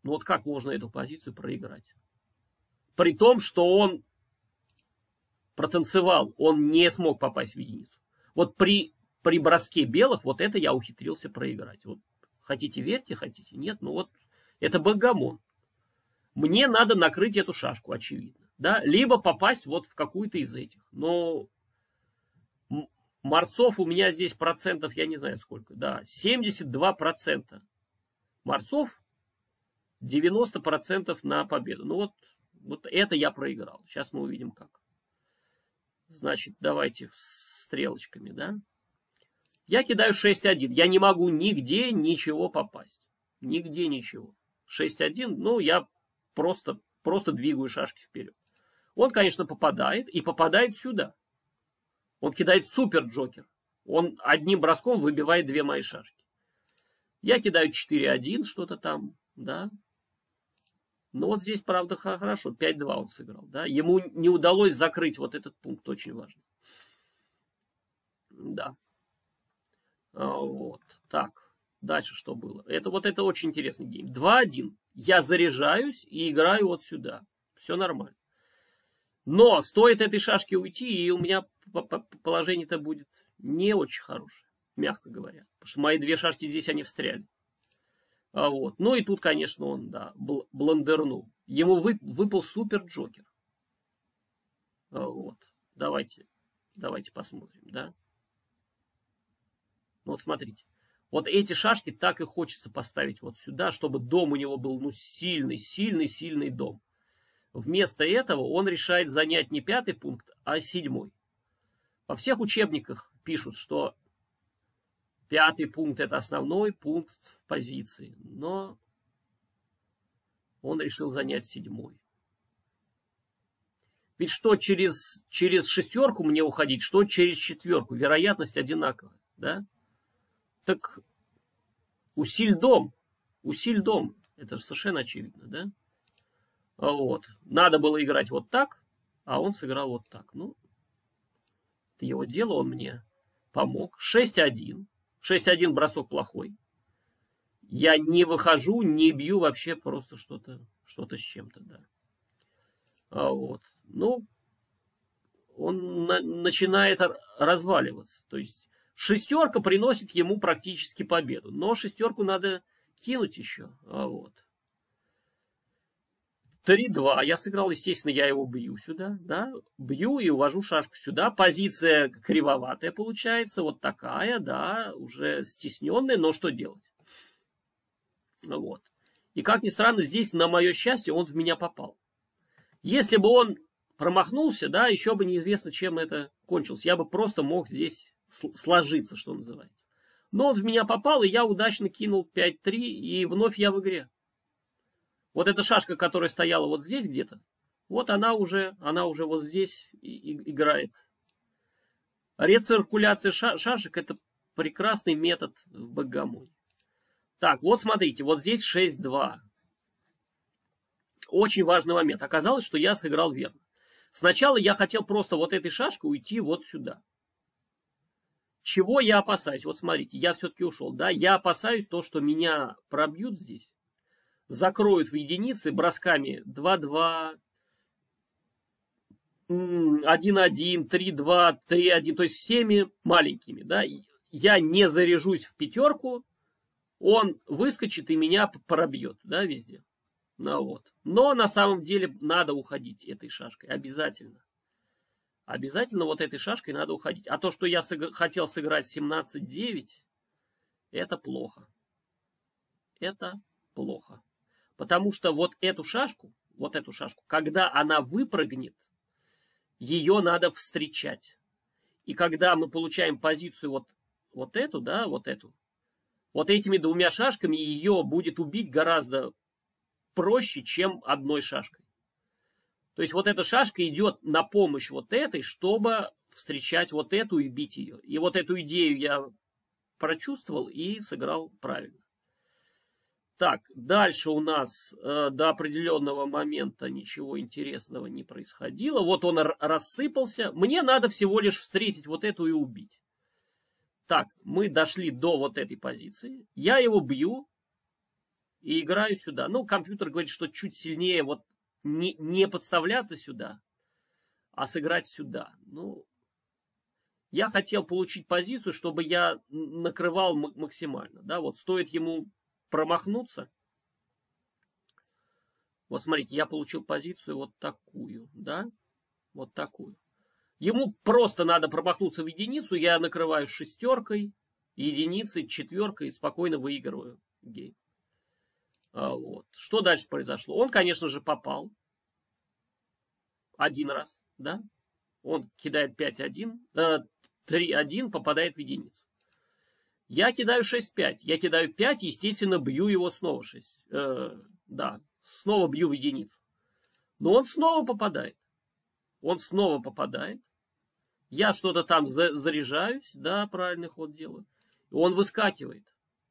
вот как можно эту позицию проиграть? При том, что он протанцевал, он не смог попасть в единицу. Вот при, при броске белых вот это я ухитрился проиграть. Вот хотите верьте, хотите нет, но вот это богомон. Мне надо накрыть эту шашку, очевидно. Да? Либо попасть вот в какую-то из этих. Но Марсов у меня здесь процентов, я не знаю сколько, да, 72 процента. Марсов 90 процентов на победу. Ну вот, вот это я проиграл. Сейчас мы увидим как. Значит, давайте стрелочками, да. Я кидаю 6-1. Я не могу нигде ничего попасть. Нигде ничего. 6-1, ну, я просто, просто двигаю шашки вперед. Он, конечно, попадает и попадает сюда. Он кидает супер Джокер. Он одним броском выбивает две мои шашки. Я кидаю 4-1, что-то там, да. Но вот здесь, правда, хорошо. 5-2 он сыграл, да. Ему не удалось закрыть вот этот пункт, очень важно. Да. А, вот, так. Дальше что было? Это вот это очень интересный гейм. 2-1. Я заряжаюсь и играю вот сюда. Все нормально. Но стоит этой шашке уйти, и у меня положение-то будет не очень хорошее, мягко говоря. Потому что мои две шашки здесь, они встряли. А вот. Ну и тут, конечно, он, да, бландернул. Ему вы, выпал супер Джокер. А вот. Давайте, давайте посмотрим, да. Вот смотрите. Вот эти шашки так и хочется поставить вот сюда, чтобы дом у него был, ну, сильный, сильный, сильный дом. Вместо этого он решает занять не пятый пункт, а седьмой. Во всех учебниках пишут, что пятый пункт это основной пункт в позиции, но он решил занять седьмой. Ведь что через, через шестерку мне уходить, что через четверку, вероятность одинаковая, да? Так усиль дом, усиль дом, это же совершенно очевидно, да? Вот. Надо было играть вот так, а он сыграл вот так. Ну, это его дело, он мне помог. 6-1. 6-1 бросок плохой. Я не выхожу, не бью вообще просто что-то что с чем-то, да. А вот. Ну, он на, начинает разваливаться. То есть шестерка приносит ему практически победу. Но шестерку надо кинуть еще. А вот. 3-2. Я сыграл, естественно, я его бью сюда, да, бью и увожу шашку сюда. Позиция кривоватая получается, вот такая, да, уже стесненная, но что делать? Вот. И как ни странно, здесь, на мое счастье, он в меня попал. Если бы он промахнулся, да, еще бы неизвестно, чем это кончилось. Я бы просто мог здесь сложиться, что называется. Но он в меня попал, и я удачно кинул 5-3, и вновь я в игре. Вот эта шашка, которая стояла вот здесь где-то, Вот она уже, она уже вот здесь и, и, играет. Рециркуляция ша шашек это прекрасный метод в бэкгамоне. Так, вот смотрите, вот здесь 6-2. Очень важный момент. Оказалось, что я сыграл верно. Сначала я хотел просто вот этой шашкой уйти вот сюда. Чего я опасаюсь? Вот смотрите, я все-таки ушел. Да, я опасаюсь то, что меня пробьют здесь, закроют в единицы бросками 2-2, 1-1, 3-2, 3-1, то есть всеми маленькими, да, я не заряжусь в пятерку, он выскочит и меня пробьет, да, везде. Ну вот. Но на самом деле надо уходить этой шашкой, обязательно. Обязательно вот этой шашкой надо уходить. А то, что я сыг... хотел сыграть 17-9, это плохо. Это плохо. Потому что вот эту шашку, вот эту шашку, когда она выпрыгнет, ее надо встречать. И когда мы получаем позицию вот, вот эту, да, вот эту, вот этими двумя шашками ее будет убить гораздо проще, чем одной шашкой. То есть вот эта шашка идет на помощь вот этой, чтобы встречать вот эту и бить ее. И вот эту идею я прочувствовал и сыграл правильно. Так, дальше у нас э, до определенного момента ничего интересного не происходило. Вот он рассыпался. Мне надо всего лишь встретить вот эту и убить. Так, мы дошли до вот этой позиции. Я его бью и играю сюда. Ну, компьютер говорит, что чуть сильнее вот не, не подставляться сюда, а сыграть сюда. Ну, я хотел получить позицию, чтобы я накрывал максимально. Да, вот стоит ему промахнуться. Вот смотрите, я получил позицию вот такую, да, вот такую. Ему просто надо промахнуться в единицу, я накрываю шестеркой, единицей, четверкой, спокойно выигрываю гейм. А, вот. Что дальше произошло? Он, конечно же, попал. Один раз, да? Он кидает 5-1, э, 3-1, попадает в единицу. Я кидаю 6-5. Я кидаю 5, естественно, бью его снова 6. Э, да, снова бью в единицу. Но он снова попадает. Он снова попадает. Я что-то там за, заряжаюсь, да, правильный ход делаю. Он выскакивает.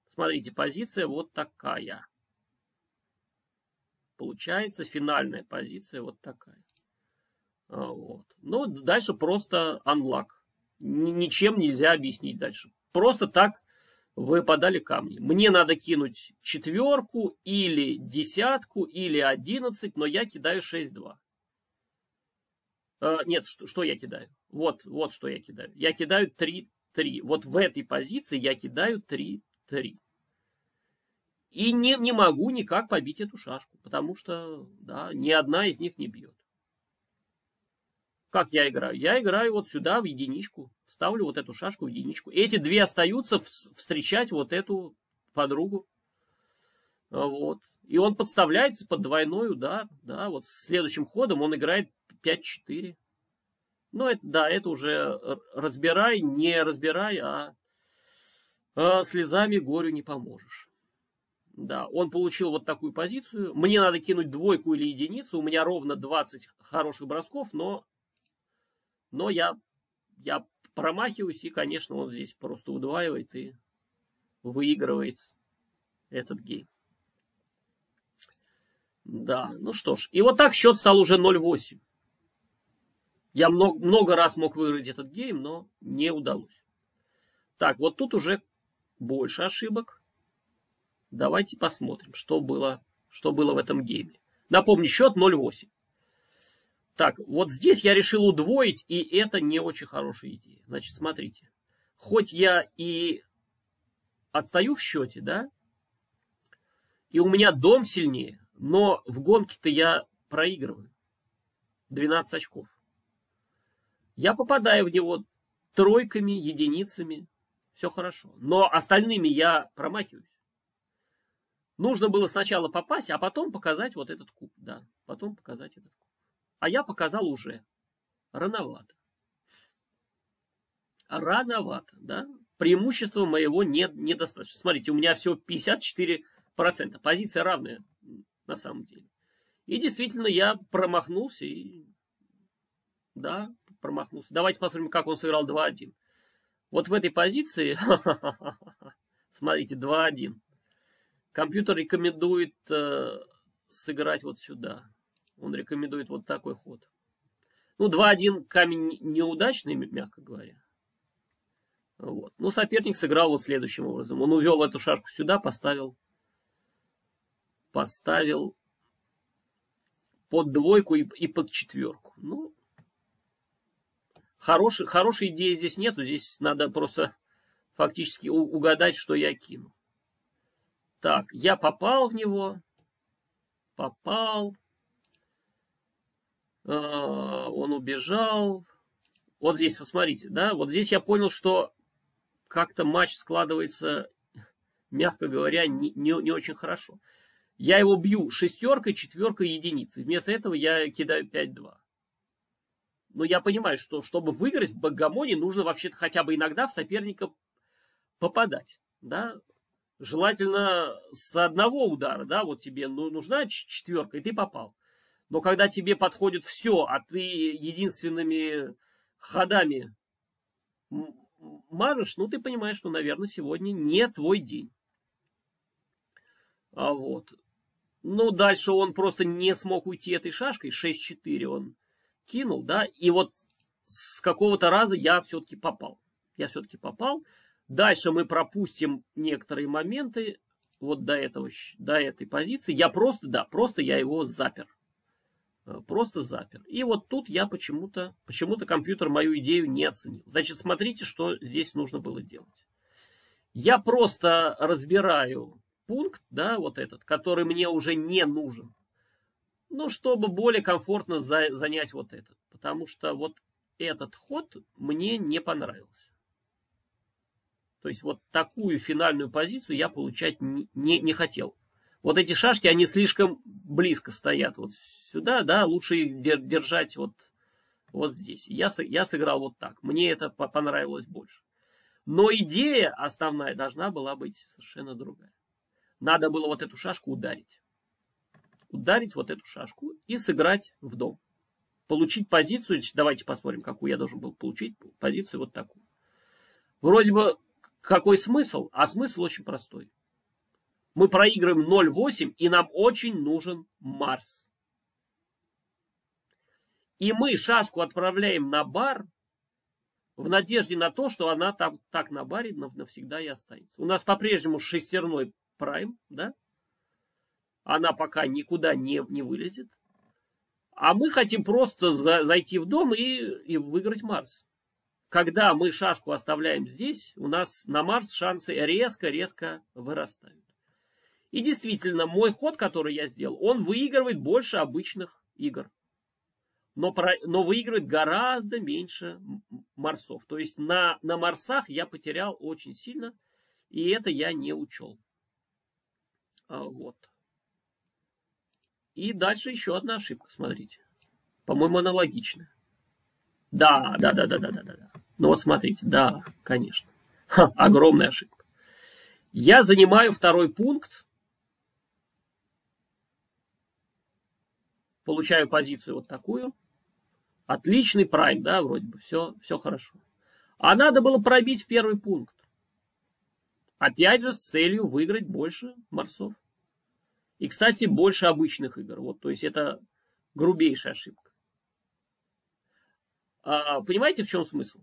Смотрите, позиция вот такая. Получается финальная позиция вот такая. А, вот. Ну, дальше просто unlock. Ничем нельзя объяснить дальше. Просто так выпадали камни. Мне надо кинуть четверку или десятку или одиннадцать, но я кидаю 6-2. Э, нет, что, что я кидаю? Вот, вот что я кидаю. Я кидаю 3-3. Вот в этой позиции я кидаю 3-3. И не, не могу никак побить эту шашку, потому что да, ни одна из них не бьет. Как я играю? Я играю вот сюда в единичку. Ставлю вот эту шашку в единичку. Эти две остаются встречать вот эту подругу. Вот. И он подставляется под двойной удар. Да, вот следующим ходом он играет 5-4. Ну, это, да, это уже разбирай, не разбирай, а, а слезами горю не поможешь. Да, он получил вот такую позицию. Мне надо кинуть двойку или единицу. У меня ровно 20 хороших бросков, но, но я, я промахиваюсь, и, конечно, он здесь просто удваивает и выигрывает этот гейм. Да, ну что ж. И вот так счет стал уже 0-8. Я много, много раз мог выиграть этот гейм, но не удалось. Так, вот тут уже больше ошибок. Давайте посмотрим, что было, что было в этом гейме. Напомню, счет 0-8. Так, вот здесь я решил удвоить, и это не очень хорошая идея. Значит, смотрите. Хоть я и отстаю в счете, да, и у меня дом сильнее, но в гонке-то я проигрываю. 12 очков. Я попадаю в него тройками, единицами, все хорошо. Но остальными я промахиваюсь. Нужно было сначала попасть, а потом показать вот этот куб. Да, потом показать этот куб. А я показал уже. Рановато. Рановато, да? Преимущества моего нет, недостаточно. Смотрите, у меня всего 54%. Позиция равная на самом деле. И действительно я промахнулся и... Да, промахнулся. Давайте посмотрим, как он сыграл 2-1. Вот в этой позиции, смотрите, 2-1. Компьютер рекомендует э, сыграть вот сюда. Он рекомендует вот такой ход. Ну, 2-1 камень неудачный, мягко говоря. Вот. Ну, соперник сыграл вот следующим образом. Он увел эту шашку сюда, поставил, поставил под двойку и, и под четверку. Ну, хорошей, хорошей идеи здесь нету. Здесь надо просто фактически угадать, что я кину. Так, я попал в него. Попал. А, он убежал. Вот здесь, посмотрите, да, вот здесь я понял, что как-то матч складывается, мягко говоря, не, не, не очень хорошо. Я его бью шестеркой, четверкой, единицей. Вместо этого я кидаю 5-2. Но я понимаю, что чтобы выиграть в Багамоне, нужно вообще-то хотя бы иногда в соперника попадать. Да? Желательно с одного удара, да, вот тебе ну, нужна четверка, и ты попал. Но когда тебе подходит все, а ты единственными ходами мажешь, ну ты понимаешь, что, наверное, сегодня не твой день. А вот. Ну, дальше он просто не смог уйти этой шашкой. 6-4 он кинул, да. И вот с какого-то раза я все-таки попал. Я все-таки попал. Дальше мы пропустим некоторые моменты вот до этого, до этой позиции. Я просто, да, просто я его запер. Э, просто запер. И вот тут я почему-то, почему-то компьютер мою идею не оценил. Значит, смотрите, что здесь нужно было делать. Я просто разбираю пункт, да, вот этот, который мне уже не нужен. Ну, чтобы более комфортно за, занять вот этот. Потому что вот этот ход мне не понравился. То есть вот такую финальную позицию я получать не, не, не хотел вот эти шашки, они слишком близко стоят вот сюда, да, лучше их держать вот, вот здесь. Я, я сыграл вот так, мне это понравилось больше. Но идея основная должна была быть совершенно другая. Надо было вот эту шашку ударить. Ударить вот эту шашку и сыграть в дом. Получить позицию, давайте посмотрим, какую я должен был получить, позицию вот такую. Вроде бы какой смысл? А смысл очень простой мы проигрываем 0,8, и нам очень нужен Марс. И мы шашку отправляем на бар в надежде на то, что она там так на баре навсегда и останется. У нас по-прежнему шестерной прайм, да? Она пока никуда не, не вылезет. А мы хотим просто за, зайти в дом и, и выиграть Марс. Когда мы шашку оставляем здесь, у нас на Марс шансы резко-резко вырастают. И действительно, мой ход, который я сделал, он выигрывает больше обычных игр. Но, про, но выигрывает гораздо меньше марсов. То есть на, на марсах я потерял очень сильно, и это я не учел. А, вот. И дальше еще одна ошибка, смотрите. По-моему, аналогичная. Да, да, да, да, да, да, да. Ну вот смотрите, да, конечно. Ха, огромная ошибка. Я занимаю второй пункт получаю позицию вот такую. Отличный прайм, да, вроде бы, все, все хорошо. А надо было пробить в первый пункт. Опять же, с целью выиграть больше марсов. И, кстати, больше обычных игр. Вот, то есть это грубейшая ошибка. А, понимаете, в чем смысл?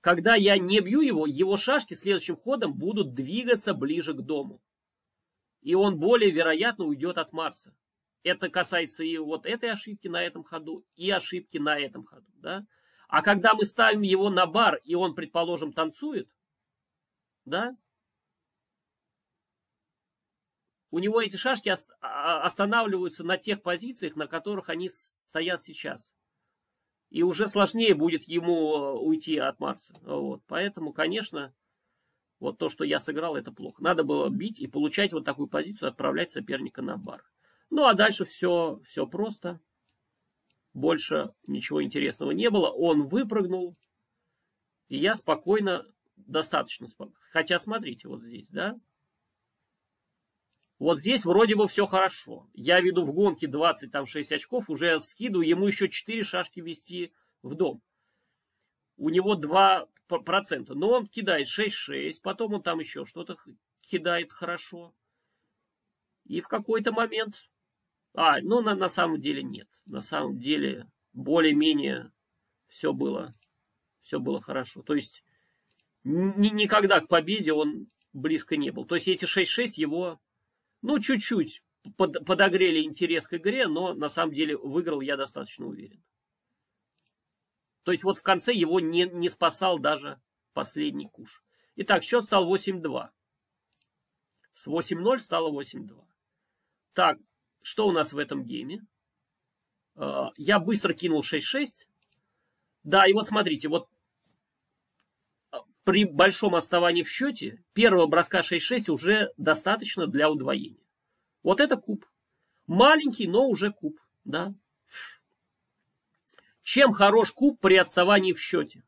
Когда я не бью его, его шашки следующим ходом будут двигаться ближе к дому. И он более вероятно уйдет от Марса. Это касается и вот этой ошибки на этом ходу, и ошибки на этом ходу. Да? А когда мы ставим его на бар, и он, предположим, танцует, да, у него эти шашки а, останавливаются на тех позициях, на которых они стоят сейчас. И уже сложнее будет ему э, уйти от Марса. Вот. Поэтому, конечно, вот то, что я сыграл, это плохо. Надо было бить и получать вот такую позицию, отправлять соперника на бар. Ну, а дальше все, все просто. Больше ничего интересного не было. Он выпрыгнул. И я спокойно, достаточно спокойно. Хотя, смотрите, вот здесь, да. Вот здесь вроде бы все хорошо. Я веду в гонке 20, там 6 очков, уже скидываю, ему еще 4 шашки вести в дом. У него 2%, но он кидает 6-6, потом он там еще что-то кидает хорошо. И в какой-то момент... А, ну на, на самом деле нет. На самом деле более-менее все было, все было хорошо. То есть ни, никогда к победе он близко не был. То есть эти 6-6 его ну, чуть-чуть под, подогрели интерес к игре, но на самом деле выиграл я достаточно уверен. То есть вот в конце его не, не спасал даже последний куш. Итак, счет стал 8-2. С 8-0 стало 8-2. Так, что у нас в этом гейме? А, я быстро кинул 6-6. Да, и вот смотрите, вот при большом отставании в счете первого броска 6-6 уже достаточно для удвоения. Вот это куб. Маленький, но уже куб. Да. Чем хорош куб при отставании в счете?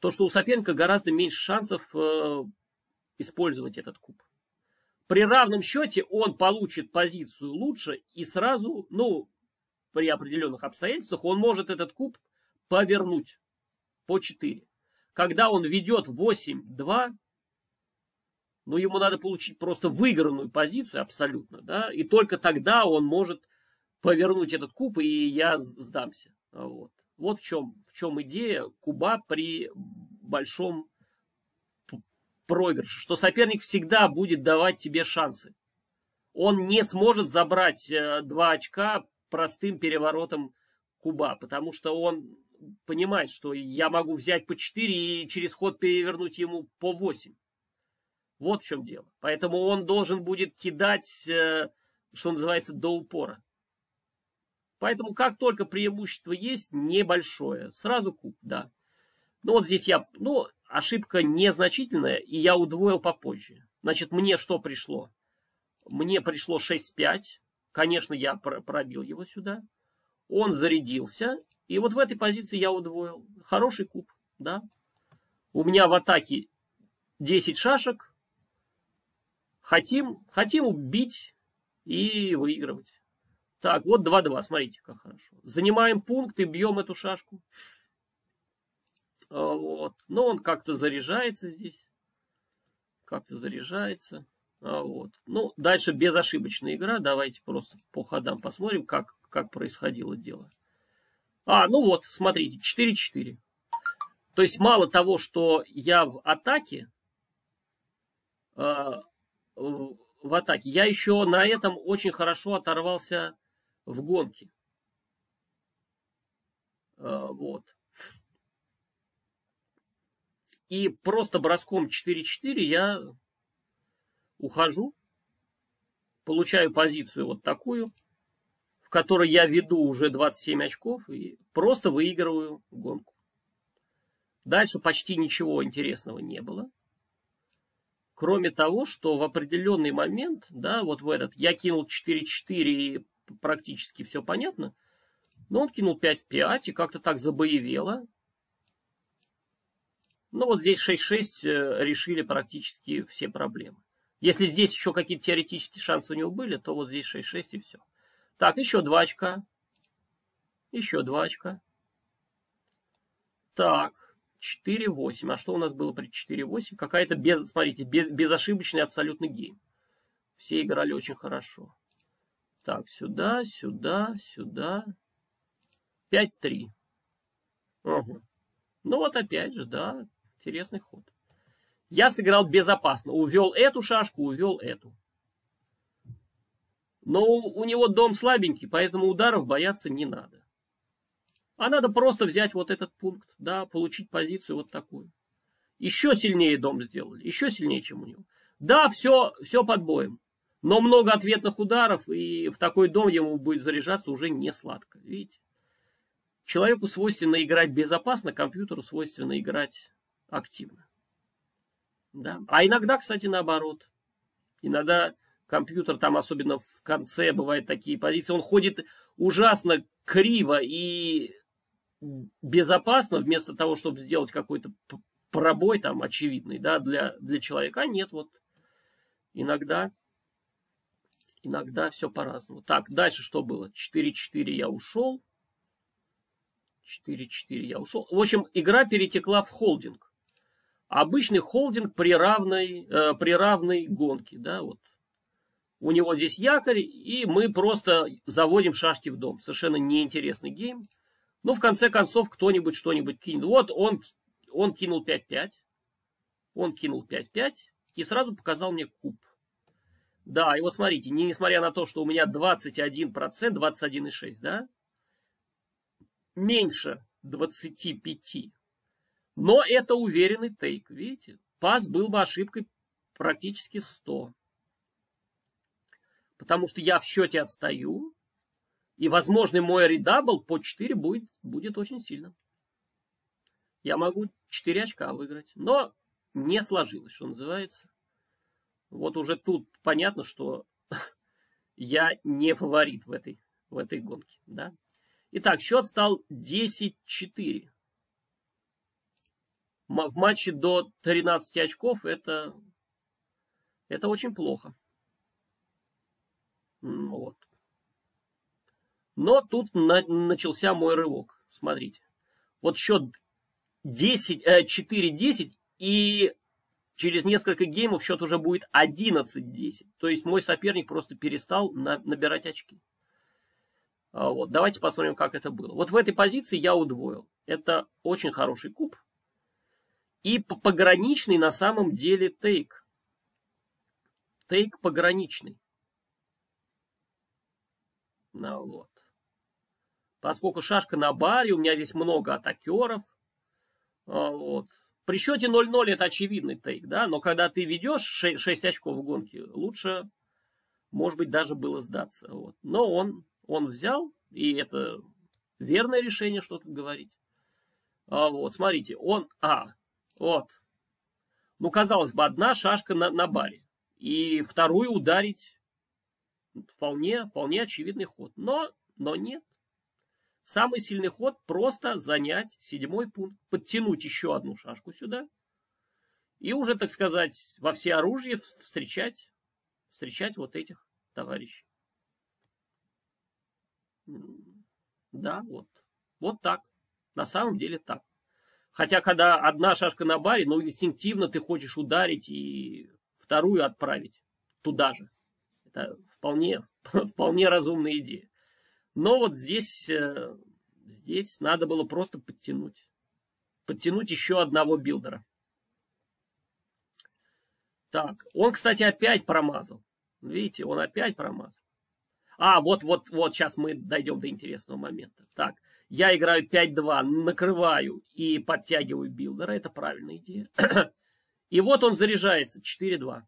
То, что у соперника гораздо меньше шансов э, использовать этот куб. При равном счете он получит позицию лучше и сразу, ну, при определенных обстоятельствах, он может этот куб повернуть по 4 когда он ведет 8-2, ну, ему надо получить просто выигранную позицию абсолютно, да, и только тогда он может повернуть этот куб, и я сдамся. Вот, вот в, чем, в чем идея куба при большом проигрыше, что соперник всегда будет давать тебе шансы. Он не сможет забрать э, два очка простым переворотом куба, потому что он понимает, что я могу взять по 4 и через ход перевернуть ему по 8. Вот в чем дело. Поэтому он должен будет кидать, э, что называется, до упора. Поэтому как только преимущество есть, небольшое, сразу куб, да. Ну вот здесь я, ну, ошибка незначительная, и я удвоил попозже. Значит, мне что пришло? Мне пришло 6-5. Конечно, я пробил его сюда. Он зарядился, и вот в этой позиции я удвоил. Хороший куб, да. У меня в атаке 10 шашек. Хотим, хотим убить и выигрывать. Так, вот 2-2, смотрите, как хорошо. Занимаем пункт и бьем эту шашку. А, вот. Но он как-то заряжается здесь. Как-то заряжается. А, вот. Ну, дальше безошибочная игра. Давайте просто по ходам посмотрим, как, как происходило дело. А, ну вот, смотрите, 4-4. То есть мало того, что я в атаке, э, в атаке, я еще на этом очень хорошо оторвался в гонке. Э, вот. И просто броском 4-4 я ухожу, получаю позицию вот такую в которой я веду уже 27 очков и просто выигрываю гонку. Дальше почти ничего интересного не было. Кроме того, что в определенный момент, да, вот в этот, я кинул 4-4 и практически все понятно, но он кинул 5-5 и как-то так забоевело. Ну вот здесь 6-6 э, решили практически все проблемы. Если здесь еще какие-то теоретические шансы у него были, то вот здесь 6-6 и все. Так, еще два очка. Еще два очка. Так, 4-8. А что у нас было при 4-8? Какая-то, без, смотрите, без, безошибочный абсолютный гейм. Все играли очень хорошо. Так, сюда, сюда, сюда. 5-3. Угу. Ну вот опять же, да, интересный ход. Я сыграл безопасно. Увел эту шашку, увел эту. Но у него дом слабенький, поэтому ударов бояться не надо. А надо просто взять вот этот пункт, да, получить позицию вот такую. Еще сильнее дом сделали, еще сильнее, чем у него. Да, все, все под боем. Но много ответных ударов, и в такой дом ему будет заряжаться уже не сладко. Видите? Человеку свойственно играть безопасно, компьютеру свойственно играть активно. Да? А иногда, кстати, наоборот. Иногда компьютер там, особенно в конце, бывают такие позиции, он ходит ужасно криво и безопасно, вместо того, чтобы сделать какой-то пробой там очевидный, да, для, для человека. А нет, вот Иногда, иногда все по-разному. Так, дальше что было? 4-4 я ушел. 4-4 я ушел. В общем, игра перетекла в холдинг. Обычный холдинг при равной, э, при равной гонке. Да, вот. У него здесь якорь, и мы просто заводим шашки в дом. Совершенно неинтересный гейм. Ну, в конце концов, кто-нибудь что-нибудь кинет. Вот он, он кинул 5-5. Он кинул 5-5 и сразу показал мне куб. Да, и вот смотрите, несмотря на то, что у меня 21%, 21,6, да, меньше 25. Но это уверенный take, видите? Пас был бы ошибкой практически 100. Потому что я в счете отстаю, и возможный мой redouble по 4 будет, будет очень сильно. Я могу 4 очка выиграть. Но не сложилось, что называется. Вот уже тут понятно, что я не фаворит в этой, в этой гонке. Да? Итак, счет стал 10-4. В матче до 13 очков это, это очень плохо. Вот. Но тут на, начался мой рывок. Смотрите. Вот счет 10, э, 4-10 и через несколько геймов счет уже будет 11-10. То есть мой соперник просто перестал на, набирать очки. А вот, давайте посмотрим, как это было. Вот в этой позиции я удвоил. Это очень хороший куб. И пограничный на самом деле тейк. Тейк пограничный. Ну вот. Поскольку шашка на баре, у меня здесь много атакеров. А вот. При счете 0-0 это очевидный тейк, да, но когда ты ведешь 6, 6 очков в гонке, лучше, может быть, даже было сдаться. Вот. Но он он взял, и это верное решение, что тут говорить. А вот, смотрите, он, а, вот. Ну, казалось бы, одна шашка на, на баре. И вторую ударить вполне, вполне очевидный ход. Но, но нет. Самый сильный ход просто занять седьмой пункт, подтянуть еще одну шашку сюда. И уже, так сказать, во все оружие встречать, встречать вот этих товарищей. Да, вот. Вот так. На самом деле так. Хотя, когда одна шашка на баре, ну, инстинктивно ты хочешь ударить и вторую отправить туда же. Это вполне, вполне разумная идея. Но вот здесь, э, здесь надо было просто подтянуть. Подтянуть еще одного builder а. Так, он, кстати, опять промазал. Видите, он опять промазал. А, вот, вот, вот, сейчас мы дойдем до интересного момента. Так, я играю 5-2, накрываю и подтягиваю builder а. Это правильная идея. И вот он заряжается 4-2.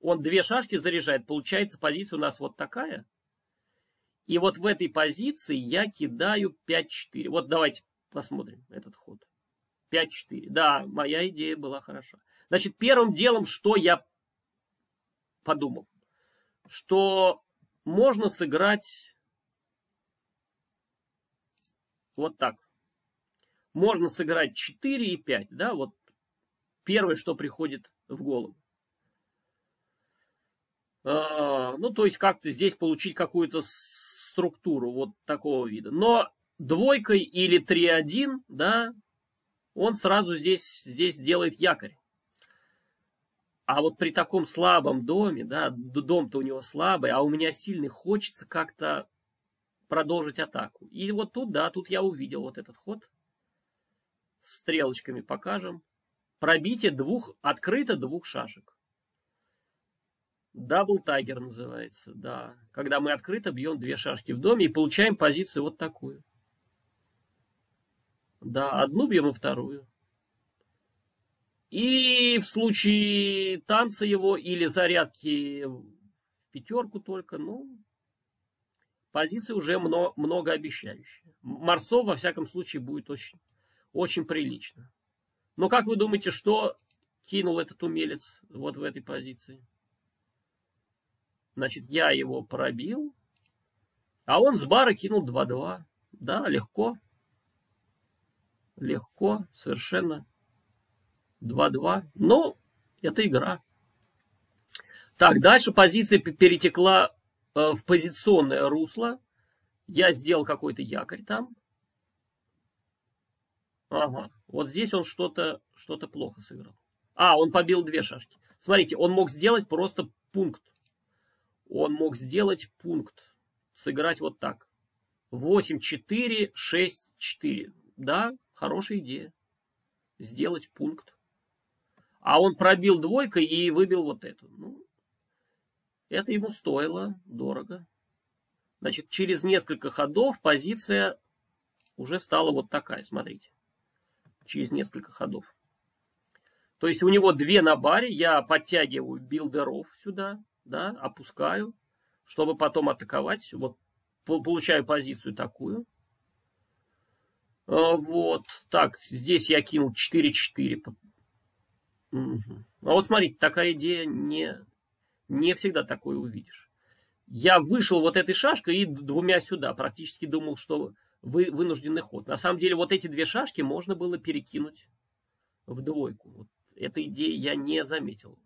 Он две шашки заряжает. Получается, позиция у нас вот такая. И вот в этой позиции я кидаю 5-4. Вот давайте посмотрим этот ход. 5-4. Да, моя идея была хороша. Значит, первым делом, что я подумал, что можно сыграть вот так. Можно сыграть 4 и 5, да, вот первое, что приходит в голову. А, ну, то есть как-то здесь получить какую-то структуру вот такого вида. Но двойкой или 3-1, да, он сразу здесь, здесь делает якорь. А вот при таком слабом доме, да, дом-то у него слабый, а у меня сильный, хочется как-то продолжить атаку. И вот тут, да, тут я увидел вот этот ход. Стрелочками покажем. Пробитие двух, открыто двух шашек. Дабл тайгер называется, да. Когда мы открыто бьем две шашки в доме и получаем позицию вот такую. Да, одну бьем и вторую. И в случае танца его или зарядки в пятерку только, ну, позиция уже много, многообещающая. Марсов, во всяком случае, будет очень, очень прилично. Но как вы думаете, что кинул этот умелец вот в этой позиции? Значит, я его пробил, а он с бара кинул 2-2. Да, легко. Легко, совершенно 2-2. Но это игра. Так, дальше позиция перетекла в позиционное русло. Я сделал какой-то якорь там. Ага, вот здесь он что-то что плохо сыграл. А, он побил две шашки. Смотрите, он мог сделать просто пункт. Он мог сделать пункт. Сыграть вот так. 8-4, 6-4. Да, хорошая идея. Сделать пункт. А он пробил двойкой и выбил вот эту. Ну, это ему стоило дорого. Значит, через несколько ходов позиция уже стала вот такая, смотрите. Через несколько ходов. То есть у него две на баре, я подтягиваю билдеров сюда, да, опускаю, чтобы потом атаковать. Вот получаю позицию такую. А, вот, так, здесь я кинул 4-4. Угу. А вот смотрите, такая идея не, не всегда такое увидишь. Я вышел вот этой шашкой и двумя сюда. Практически думал, что вы, вынужденный ход. На самом деле вот эти две шашки можно было перекинуть в двойку. Вот этой идеи я не заметил.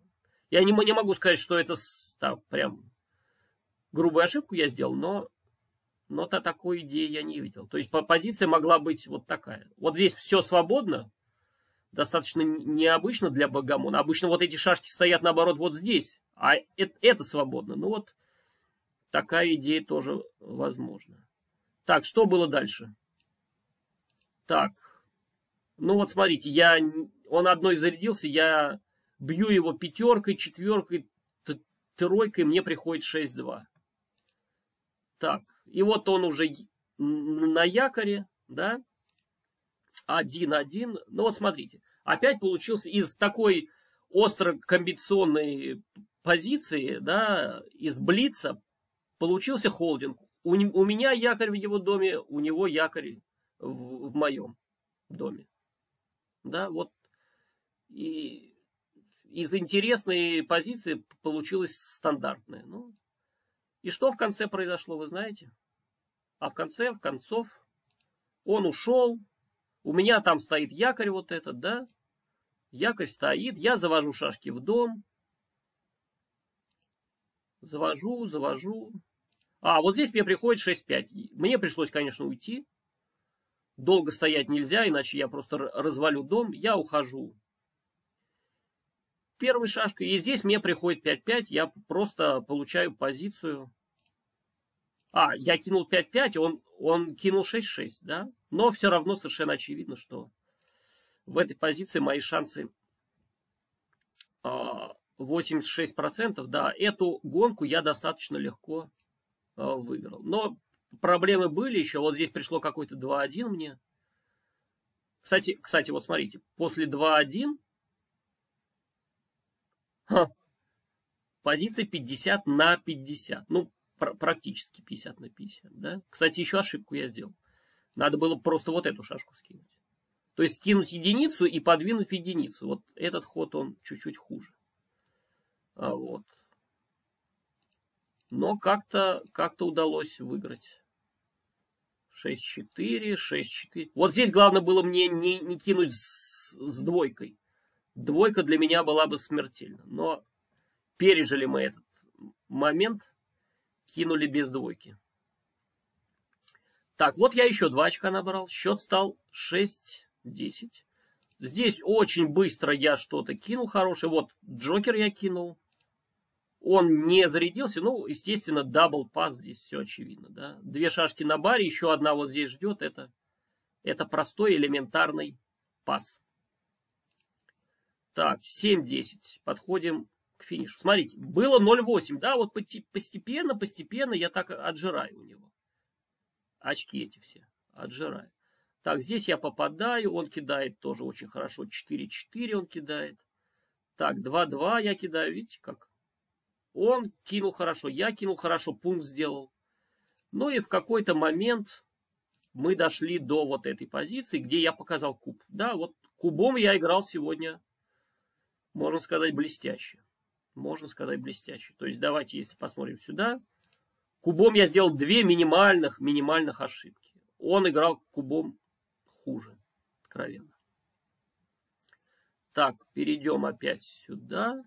Я не, не могу сказать, что это там, прям грубую ошибку я сделал, но, но то такой идеи я не видел. То есть позиция могла быть вот такая. Вот здесь все свободно, достаточно необычно для Богомона. Обычно вот эти шашки стоят наоборот вот здесь, а это, это свободно. Ну вот такая идея тоже возможна. Так, что было дальше? Так, ну вот смотрите, я, он одной зарядился, я бью его пятеркой, четверкой, тройкой, мне приходит 6-2. Так, и вот он уже на якоре, да, 1-1. Ну вот смотрите, опять получился из такой остро комбинационной позиции, да, из блица получился холдинг. У, у меня якорь в его доме, у него якорь в, в моем доме. Да, вот. И из интересной позиции получилось стандартное. Ну, и что в конце произошло, вы знаете? А в конце, в концов, он ушел. У меня там стоит якорь вот этот, да? Якорь стоит. Я завожу шашки в дом. Завожу, завожу. А, вот здесь мне приходит 6-5. Мне пришлось, конечно, уйти. Долго стоять нельзя, иначе я просто развалю дом. Я ухожу первой шашкой. И здесь мне приходит 5-5. Я просто получаю позицию. А, я кинул 5-5, он, он кинул 6-6, да? Но все равно совершенно очевидно, что в этой позиции мои шансы 86%. Да, эту гонку я достаточно легко а, выиграл. Но проблемы были еще. Вот здесь пришло какой-то 2-1 мне. Кстати, кстати, вот смотрите, после 2-1 позиция 50 на 50. Ну, пр практически 50 на 50, да. Кстати, еще ошибку я сделал. Надо было просто вот эту шашку скинуть. То есть скинуть единицу и подвинуть единицу. Вот этот ход, он чуть-чуть хуже. А вот. Но как-то как, -то, удалось выиграть. 6-4, 6-4. Вот здесь главное было мне не, не кинуть с, с двойкой. Двойка для меня была бы смертельна. Но пережили мы этот момент, кинули без двойки. Так, вот я еще два очка набрал. Счет стал 6-10. Здесь очень быстро я что-то кинул хорошее. Вот Джокер я кинул. Он не зарядился. Ну, естественно, double пас здесь все очевидно. Да? Две шашки на баре, еще одна вот здесь ждет. Это, это простой элементарный пас. Так, 7-10. Подходим к финишу. Смотрите, было 0,8. Да, вот постепенно, постепенно я так отжираю у него. Очки эти все отжираю. Так, здесь я попадаю, он кидает тоже очень хорошо. 4-4 он кидает. Так, 2-2 я кидаю, видите как? Он кинул хорошо, я кинул хорошо, пункт сделал. Ну и в какой-то момент мы дошли до вот этой позиции, где я показал куб. Да, вот кубом я играл сегодня, можно сказать, блестяще можно сказать, блестящий. То есть давайте, если посмотрим сюда, кубом я сделал две минимальных, минимальных ошибки. Он играл кубом хуже, откровенно. Так, перейдем опять сюда.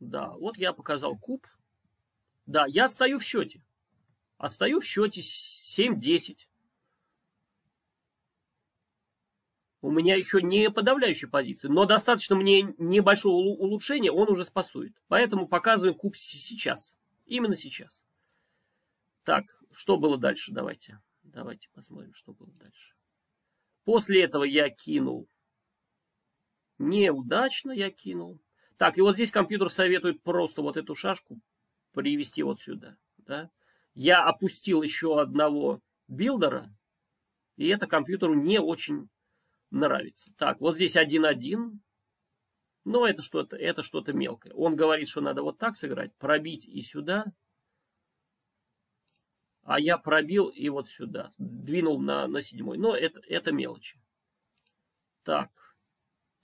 Да, вот я показал куб. Да, я отстаю в счете. Отстаю в счете 7-10. У меня еще не подавляющая позиция, но достаточно мне небольшого улучшения, он уже спасует. Поэтому показываем куб сейчас. Именно сейчас. Так, что было дальше? Давайте. Давайте посмотрим, что было дальше. После этого я кинул. Неудачно я кинул. Так, и вот здесь компьютер советует просто вот эту шашку привести вот сюда. Да? Я опустил еще одного билдера, и это компьютеру не очень нравится. Так, вот здесь 1-1. Но это что-то это что-то мелкое. Он говорит, что надо вот так сыграть, пробить и сюда. А я пробил и вот сюда. Двинул на, на седьмой. Но это, это мелочи. Так.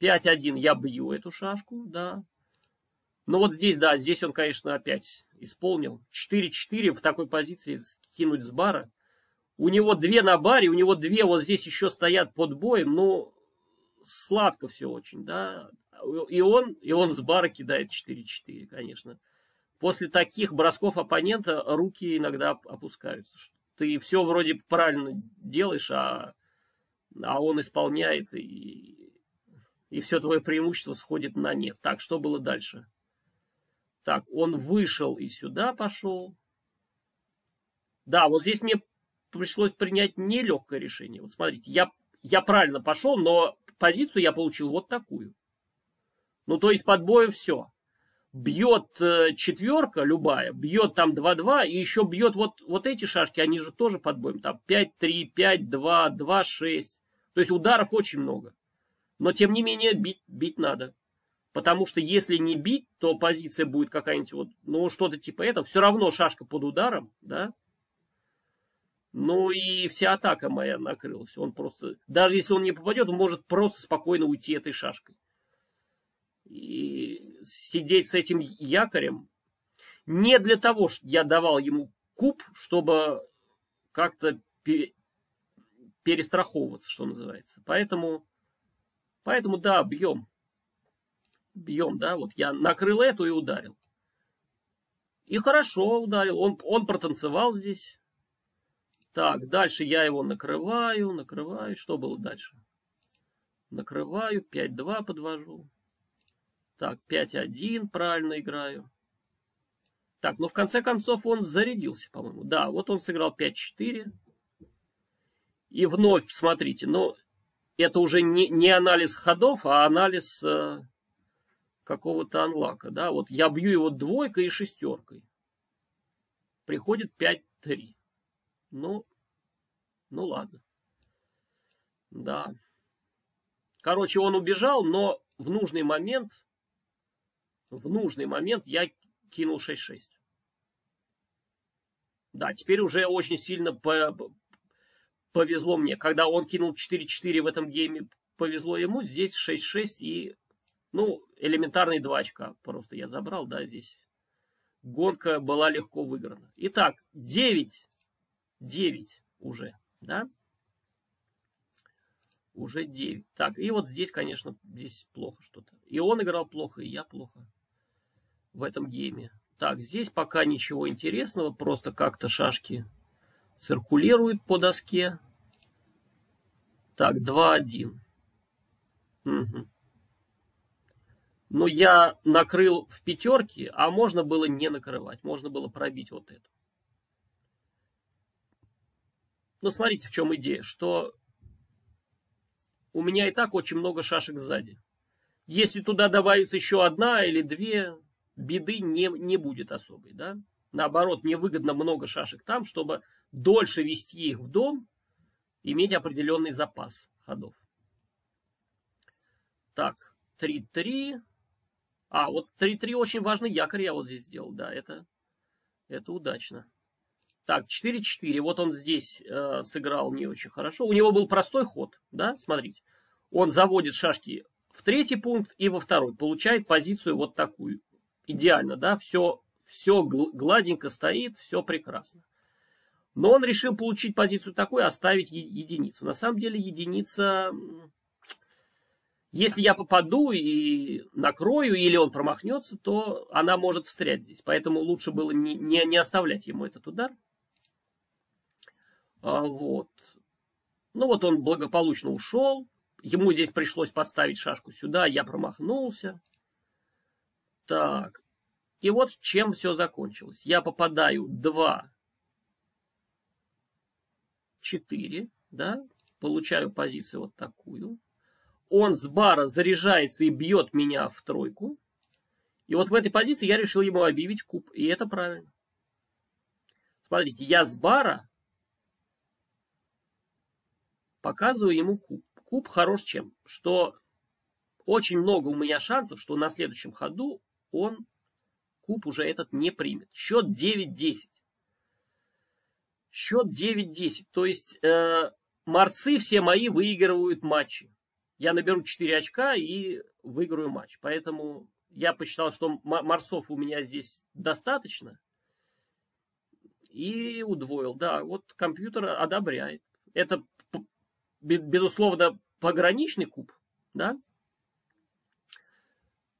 5-1 я бью эту шашку, да. Ну вот здесь, да, здесь он, конечно, опять исполнил. 4-4 в такой позиции скинуть с бара. У него две на баре, у него две вот здесь еще стоят под боем, но сладко все очень, да. И он, и он с бара кидает 4-4, конечно. После таких бросков оппонента руки иногда опускаются. Ты все вроде правильно делаешь, а, а он исполняет, и, и все твое преимущество сходит на нет. Так, что было дальше? Так, он вышел и сюда пошел. Да, вот здесь мне пришлось принять нелегкое решение. Вот смотрите, я, я правильно пошел, но позицию я получил вот такую. Ну, то есть под боем все. Бьет э, четверка любая, бьет там 2-2, и еще бьет вот, вот эти шашки, они же тоже под боем. Там 5-3, 5-2, 2-6. То есть ударов очень много. Но тем не менее бить, бить надо. Потому что если не бить, то позиция будет какая-нибудь вот, ну, что-то типа этого. Все равно шашка под ударом, да. Ну и вся атака моя накрылась. Он просто, даже если он не попадет, он может просто спокойно уйти этой шашкой. И сидеть с этим якорем не для того, что я давал ему куб, чтобы как-то перестраховываться, что называется. Поэтому, поэтому да, бьем бьем, да, вот я накрыл эту и ударил. И хорошо ударил, он, он протанцевал здесь. Так, дальше я его накрываю, накрываю. Что было дальше? Накрываю, 5-2 подвожу. Так, 5-1 правильно играю. Так, ну в конце концов он зарядился, по-моему. Да, вот он сыграл 5-4. И вновь, смотрите, ну это уже не, не анализ ходов, а анализ э, какого-то анлака, да, вот я бью его двойкой и шестеркой. Приходит 5-3. Ну, ну ладно. Да. Короче, он убежал, но в нужный момент, в нужный момент я кинул 6-6. Да, теперь уже очень сильно по повезло мне. Когда он кинул 4-4 в этом гейме, повезло ему. Здесь 6-6 и ну, элементарные два очка просто я забрал, да, здесь. Гонка была легко выиграна. Итак, 9. 9 уже, да? Уже 9. Так, и вот здесь, конечно, здесь плохо что-то. И он играл плохо, и я плохо в этом гейме. Так, здесь пока ничего интересного, просто как-то шашки циркулируют по доске. Так, 2-1. Угу но я накрыл в пятерке, а можно было не накрывать, можно было пробить вот эту. Но смотрите, в чем идея, что у меня и так очень много шашек сзади. Если туда добавится еще одна или две, беды не, не будет особой. Да? Наоборот, мне выгодно много шашек там, чтобы дольше вести их в дом, иметь определенный запас ходов. Так, 3-3. А, вот 3-3 очень важный якорь я вот здесь сделал. Да, это, это удачно. Так, 4-4. Вот он здесь э, сыграл не очень хорошо. У него был простой ход, да, смотрите. Он заводит шашки в третий пункт и во второй. Получает позицию вот такую. Идеально, да, все, все гладенько стоит, все прекрасно. Но он решил получить позицию такую, оставить единицу. На самом деле единица Если я попаду и накрою, или он промахнется, то она может встрять здесь. Поэтому лучше было не, не, не оставлять ему этот удар. А, вот. Ну вот он благополучно ушел. Ему здесь пришлось подставить шашку сюда, я промахнулся. Так. И вот чем все закончилось. Я попадаю 2, 4, да, получаю позицию вот такую он с бара заряжается и бьет меня в тройку. И вот в этой позиции я решил ему объявить куб. И это правильно. Смотрите, я с бара показываю ему куб. Куб хорош чем? Что очень много у меня шансов, что на следующем ходу он куб уже этот не примет. Счет 9-10. Счет 9-10. То есть э, марсы все мои выигрывают матчи я наберу 4 очка и выиграю матч. Поэтому я посчитал, что марсов у меня здесь достаточно. И удвоил. Да, вот компьютер одобряет. Это, безусловно, пограничный куб, да?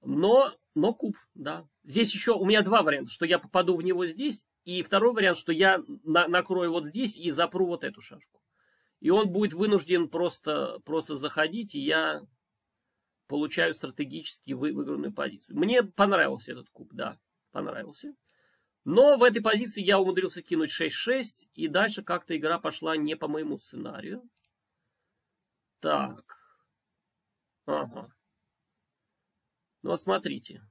Но, но куб, да. Здесь еще у меня два варианта, что я попаду в него здесь, и второй вариант, что я на, накрою вот здесь и запру вот эту шашку. И он будет вынужден просто, просто заходить, и я получаю стратегически выигранную позицию. Мне понравился этот куб, да, понравился. Но в этой позиции я умудрился кинуть 6-6, и дальше как-то игра пошла не по моему сценарию. Так. Ага. Ну вот смотрите.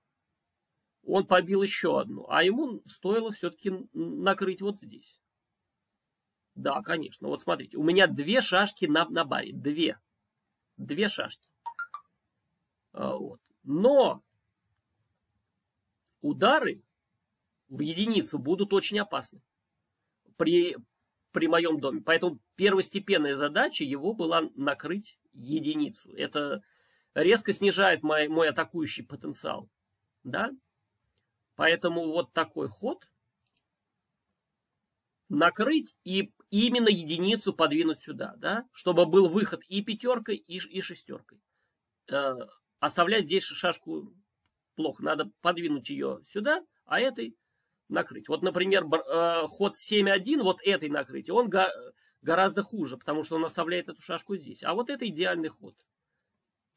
Он побил еще одну, а ему стоило все-таки накрыть вот здесь. Да, конечно. Вот смотрите, у меня две шашки на, на баре. Две. Две шашки. А, вот. Но удары в единицу будут очень опасны при, при моем доме. Поэтому первостепенная задача его была накрыть единицу. Это резко снижает мой, мой атакующий потенциал. Да? Поэтому вот такой ход накрыть и именно единицу подвинуть сюда, да, чтобы был выход и пятеркой, и, и шестеркой. Э, оставлять здесь шашку плохо, надо подвинуть ее сюда, а этой накрыть. Вот, например, э, ход 7-1, вот этой накрыть, он го, гораздо хуже, потому что он оставляет эту шашку здесь. А вот это идеальный ход.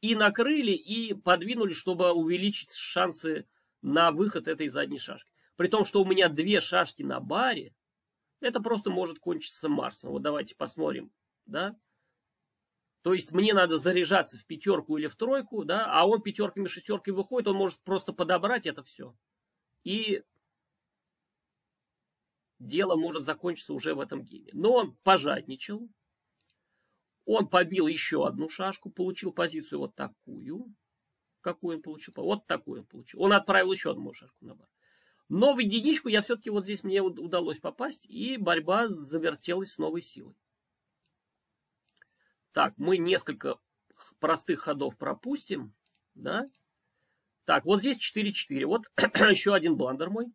И накрыли, и подвинули, чтобы увеличить шансы на выход этой задней шашки. При том, что у меня две шашки на баре, это просто может кончиться Марсом. Вот давайте посмотрим, да. То есть мне надо заряжаться в пятерку или в тройку, да, а он пятерками, шестерками выходит, он может просто подобрать это все. И дело может закончиться уже в этом гейме. Но он пожадничал, он побил еще одну шашку, получил позицию вот такую. Какую он получил? Вот такую он получил. Он отправил еще одну шашку на бар. Но в единичку я все-таки вот здесь мне удалось попасть, и борьба завертелась с новой силой. Так, мы несколько простых ходов пропустим, да. Так, вот здесь 4-4. Вот еще один бландер мой.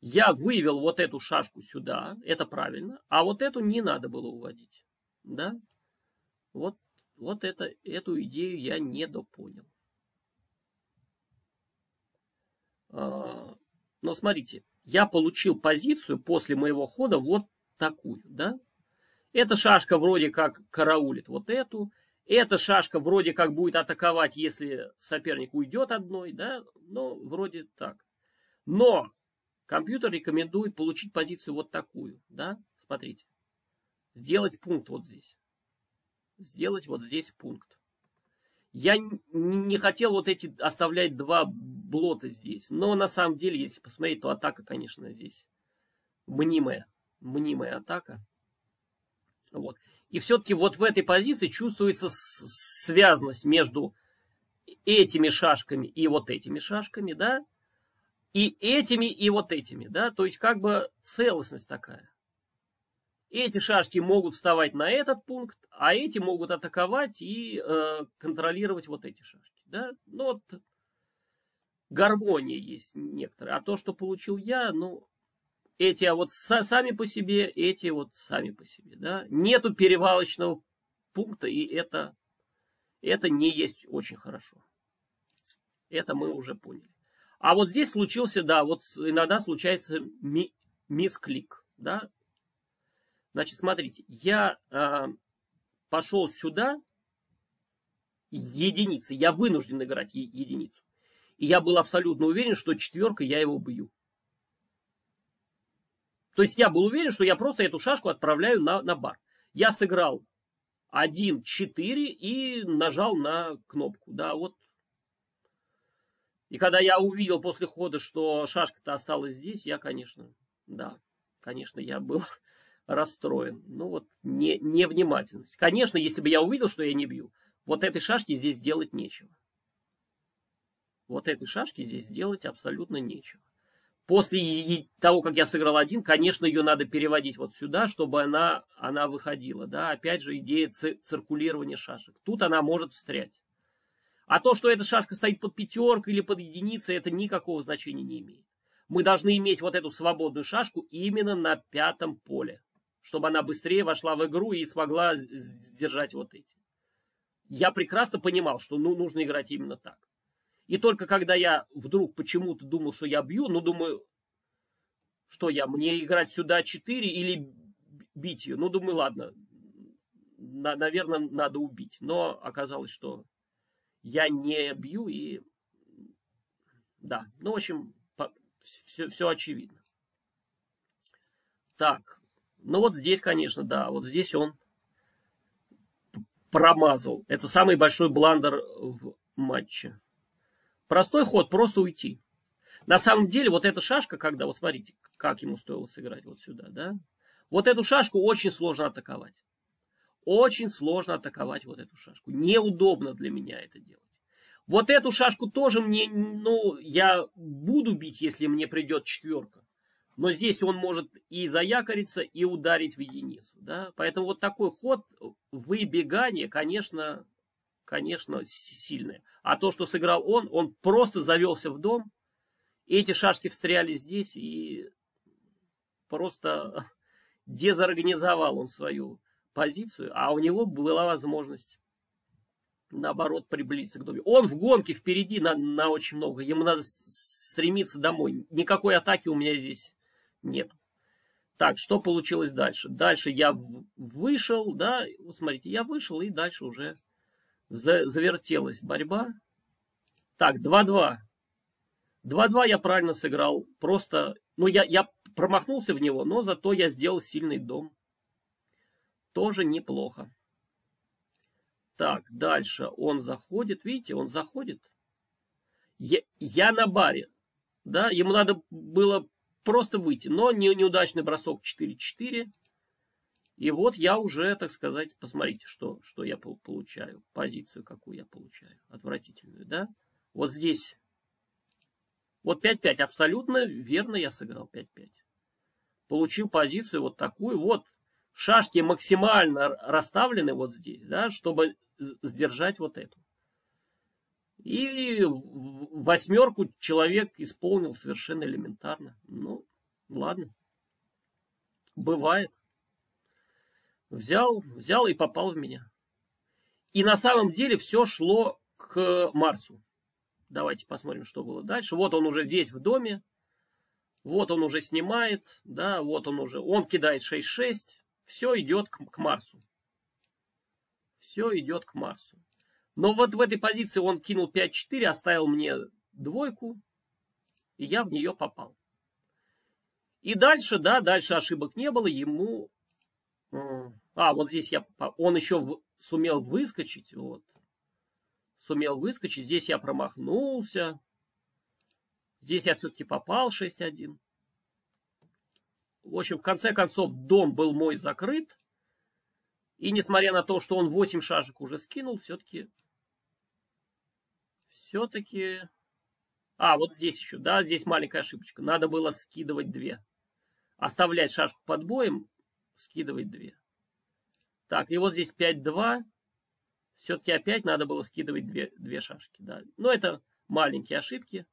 Я вывел вот эту шашку сюда, это правильно, а вот эту не надо было уводить, да. Вот, вот это, эту идею я недопонял. А, но смотрите, я получил позицию после моего хода вот такую, да? Эта шашка вроде как караулит вот эту. Эта шашка вроде как будет атаковать, если соперник уйдет одной, да? Ну, вроде так. Но компьютер рекомендует получить позицию вот такую, да? Смотрите. Сделать пункт вот здесь. Сделать вот здесь пункт. Я не хотел вот эти оставлять два блота здесь. Но на самом деле, если посмотреть, то атака, конечно, здесь мнимая. Мнимая атака. Вот. И все-таки вот в этой позиции чувствуется связанность между этими шашками и вот этими шашками, да, и этими и вот этими, да, то есть как бы целостность такая. Эти шашки могут вставать на этот пункт, а эти могут атаковать и э, контролировать вот эти шашки, да. Ну вот гармония есть некоторая. А то, что получил я, ну, эти а вот сами по себе, эти вот сами по себе, да. Нету перевалочного пункта, и это, это не есть очень хорошо. Это мы уже поняли. А вот здесь случился, да, вот иногда случается ми мисклик, да. Значит, смотрите, я э, пошел сюда единицы, я вынужден играть единицу. И я был абсолютно уверен, что четверка я его бью. То есть я был уверен, что я просто эту шашку отправляю на, на бар. Я сыграл 1, 4 и нажал на кнопку. Да, вот. И когда я увидел после хода, что шашка-то осталась здесь, я, конечно, да, конечно, я был расстроен. Ну вот, не, невнимательность. Конечно, если бы я увидел, что я не бью, вот этой шашки здесь делать нечего. Вот этой шашки здесь делать абсолютно нечего. После того, как я сыграл один, конечно, ее надо переводить вот сюда, чтобы она, она выходила. Да? Опять же, идея циркулирования шашек. Тут она может встрять. А то, что эта шашка стоит под пятеркой или под единицей, это никакого значения не имеет. Мы должны иметь вот эту свободную шашку именно на пятом поле, чтобы она быстрее вошла в игру и смогла сдержать вот эти. Я прекрасно понимал, что ну, нужно играть именно так. И только когда я вдруг почему-то думал, что я бью, ну, думаю, что я, мне играть сюда 4 или бить ее? Ну, думаю, ладно, на, наверное, надо убить. Но оказалось, что я не бью и... Да, ну, в общем, все, все очевидно. Так, ну вот здесь, конечно, да, вот здесь он промазал. Это самый большой бландер в матче. Простой ход, просто уйти. На самом деле, вот эта шашка, когда, вот смотрите, как ему стоило сыграть вот сюда, да? Вот эту шашку очень сложно атаковать. Очень сложно атаковать вот эту шашку. Неудобно для меня это делать. Вот эту шашку тоже мне, ну, я буду бить, если мне придет четверка. Но здесь он может и заякориться, и ударить в единицу. Да? Поэтому вот такой ход выбегания, конечно, конечно, сильное. А то, что сыграл он, он просто завелся в дом, эти шашки встряли здесь, и просто дезорганизовал он свою позицию, а у него была возможность наоборот приблизиться к доме. Он в гонке впереди на, на очень много, ему надо стремиться домой. Никакой атаки у меня здесь нет. Так, что получилось дальше? Дальше я вышел, да, вот смотрите, я вышел и дальше уже завертелась борьба. Так, 2-2. 2-2 я правильно сыграл. Просто, ну, я, я промахнулся в него, но зато я сделал сильный дом. Тоже неплохо. Так, дальше он заходит. Видите, он заходит. Я, я на баре. Да, ему надо было просто выйти. Но не, неудачный бросок 4-4. И вот я уже, так сказать, посмотрите, что, что я получаю, позицию какую я получаю, отвратительную, да? Вот здесь, вот 5-5, абсолютно верно я сыграл 5-5. Получил позицию вот такую, вот шашки максимально расставлены вот здесь, да, чтобы сдержать вот эту. И восьмерку человек исполнил совершенно элементарно. Ну, ладно. Бывает. Взял, взял и попал в меня. И на самом деле все шло к Марсу. Давайте посмотрим, что было дальше. Вот он уже весь в доме. Вот он уже снимает. Да, вот он уже. Он кидает 6-6. Все идет к, к Марсу. Все идет к Марсу. Но вот в этой позиции он кинул 5-4, оставил мне двойку. И я в нее попал. И дальше, да, дальше ошибок не было. Ему а, вот здесь я... Он еще в, сумел выскочить. Вот. Сумел выскочить. Здесь я промахнулся. Здесь я все-таки попал 6-1. В общем, в конце концов, дом был мой закрыт. И несмотря на то, что он 8 шашек уже скинул, все-таки... Все-таки... А, вот здесь еще, да, здесь маленькая ошибочка. Надо было скидывать 2. Оставлять шашку под боем скидывать 2. Так, и вот здесь 5-2. Все-таки опять надо было скидывать две, две шашки. Да. Но это маленькие ошибки.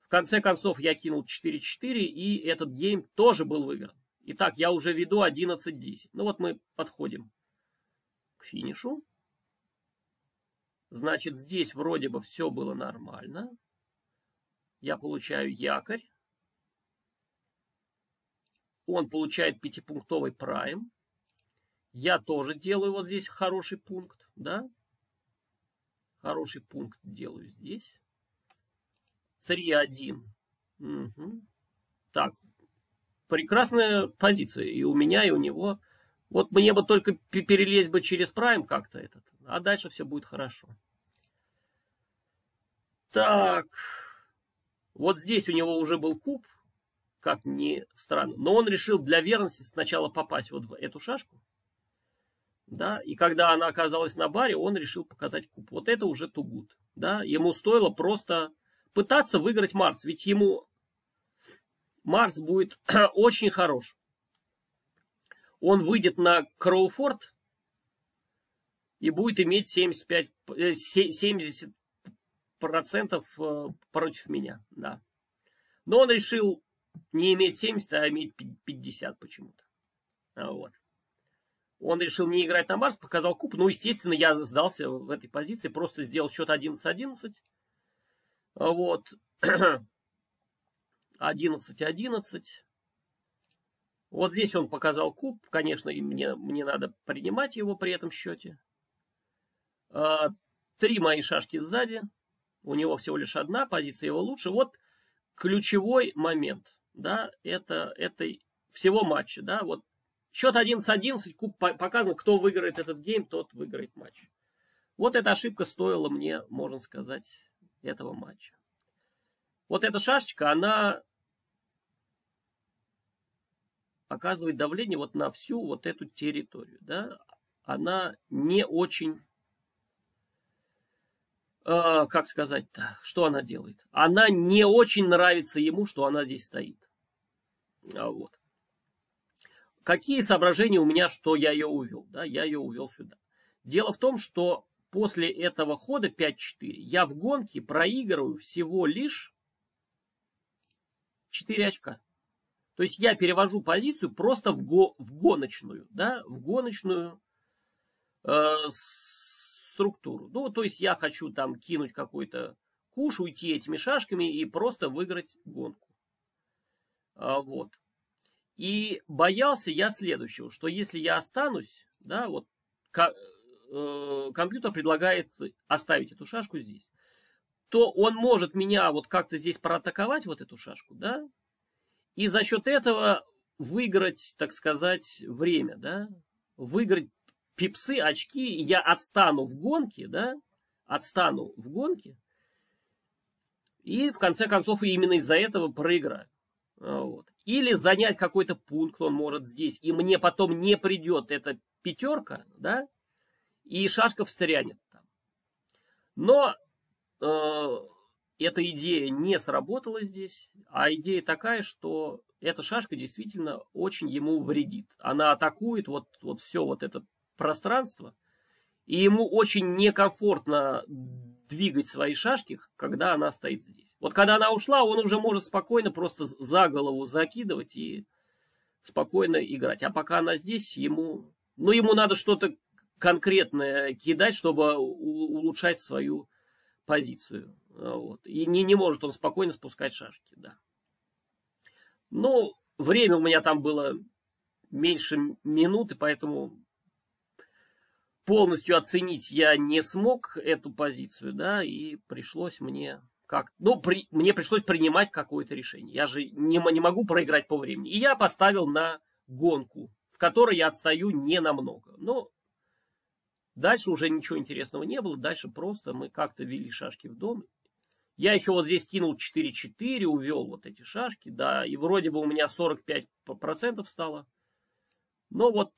В конце концов я кинул 4-4, и этот гейм тоже был выигран. Итак, я уже веду 11-10. Ну вот мы подходим к финишу. Значит, здесь вроде бы все было нормально. Я получаю якорь. Он получает пятипунктовый прайм. Я тоже делаю вот здесь хороший пункт, да? Хороший пункт делаю здесь. 3-1. Угу. Так, прекрасная позиция и у меня, и у него. Вот мне бы только перелезть бы через прайм как-то этот, а дальше все будет хорошо. Так, вот здесь у него уже был куб, как ни странно. Но он решил для верности сначала попасть вот в эту шашку. Да, и когда она оказалась на баре, он решил показать куб. Вот это уже тугут. Да, ему стоило просто пытаться выиграть Марс. Ведь ему Марс будет очень хорош. Он выйдет на Кроуфорд и будет иметь 75, 70 э, процентов э, против меня, да. Но он решил не иметь 70, а иметь 50 почему-то. А вот. Он решил не играть на Марс, показал куб. Ну, естественно, я сдался в этой позиции, просто сделал счет 11-11. Вот. 11-11. Вот здесь он показал куб. Конечно, и мне, мне надо принимать его при этом счете. А, три мои шашки сзади. У него всего лишь одна, позиция его лучше. Вот ключевой момент, да, это, это всего матча, да, вот счет 11-11, куб показан, кто выиграет этот гейм, тот выиграет матч. Вот эта ошибка стоила мне, можно сказать, этого матча вот эта шашечка, она оказывает давление вот на всю вот эту территорию. Да? Она не очень, э, как сказать-то, что она делает? Она не очень нравится ему, что она здесь стоит. А вот. Какие соображения у меня, что я ее увел? Да, я ее увел сюда. Дело в том, что после этого хода 5-4 я в гонке проигрываю всего лишь 4 очка. То есть я перевожу позицию просто в, го, в гоночную, да, в гоночную э, структуру. Ну, то есть я хочу там кинуть какой-то куш, уйти этими шашками и просто выиграть гонку. А, вот. И боялся я следующего, что если я останусь, да, вот э, компьютер предлагает оставить эту шашку здесь то он может меня вот как-то здесь проатаковать, вот эту шашку, да, и за счет этого выиграть, так сказать, время, да, выиграть пипсы, очки, я отстану в гонке, да, отстану в гонке, и в конце концов именно из-за этого проиграю. Вот. Или занять какой-то пункт он может здесь, и мне потом не придет эта пятерка, да, и шашка встрянет там. Но Э, эта идея не сработала здесь, а идея такая, что эта шашка действительно очень ему вредит. Она атакует вот, вот все вот это пространство, и ему очень некомфортно двигать свои шашки, когда она стоит здесь. Вот когда она ушла, он уже может спокойно просто за голову закидывать и спокойно играть. А пока она здесь, ему, ну, ему надо что-то конкретное кидать, чтобы улучшать свою позицию. А, вот. И не, не может он спокойно спускать шашки, да. Ну, время у меня там было меньше минуты, поэтому полностью оценить я не смог эту позицию, да, и пришлось мне как, ну, при, мне пришлось принимать какое-то решение. Я же не, не могу проиграть по времени. И я поставил на гонку, в которой я отстаю не намного. Но Дальше уже ничего интересного не было. Дальше просто мы как-то вели шашки в дом. Я еще вот здесь кинул 4-4, увел вот эти шашки, да, и вроде бы у меня 45% стало. Но вот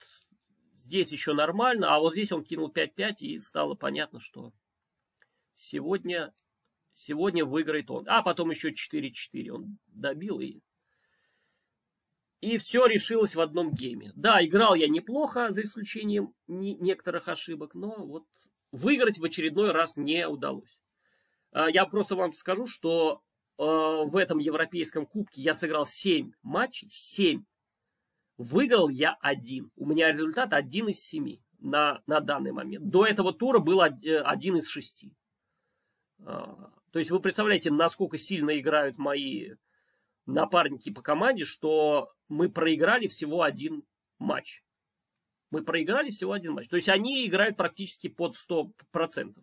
здесь еще нормально, а вот здесь он кинул 5-5, и стало понятно, что сегодня, сегодня выиграет он. А потом еще 4-4 он добил, и и все решилось в одном гейме. Да, играл я неплохо, за исключением некоторых ошибок, но вот выиграть в очередной раз не удалось. А, я просто вам скажу, что э, в этом Европейском кубке я сыграл 7 матчей, 7. Выиграл я один. У меня результат один из семи. на, на данный момент. До этого тура был э, один из шести. А, то есть вы представляете, насколько сильно играют мои напарники по команде, что мы проиграли всего один матч. Мы проиграли всего один матч. То есть они играют практически под 100%.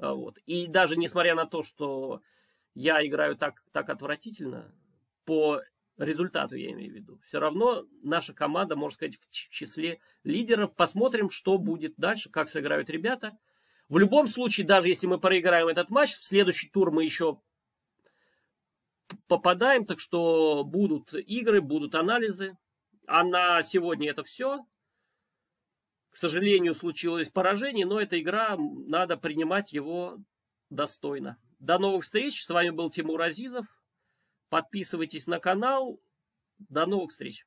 А, вот. И даже несмотря на то, что я играю так, так отвратительно, по результату я имею в виду, все равно наша команда, можно сказать, в числе лидеров. Посмотрим, что будет дальше, как сыграют ребята. В любом случае, даже если мы проиграем этот матч, в следующий тур мы еще попадаем, так что будут игры, будут анализы. А на сегодня это все. К сожалению, случилось поражение, но эта игра, надо принимать его достойно. До новых встреч. С вами был Тимур Азизов. Подписывайтесь на канал. До новых встреч.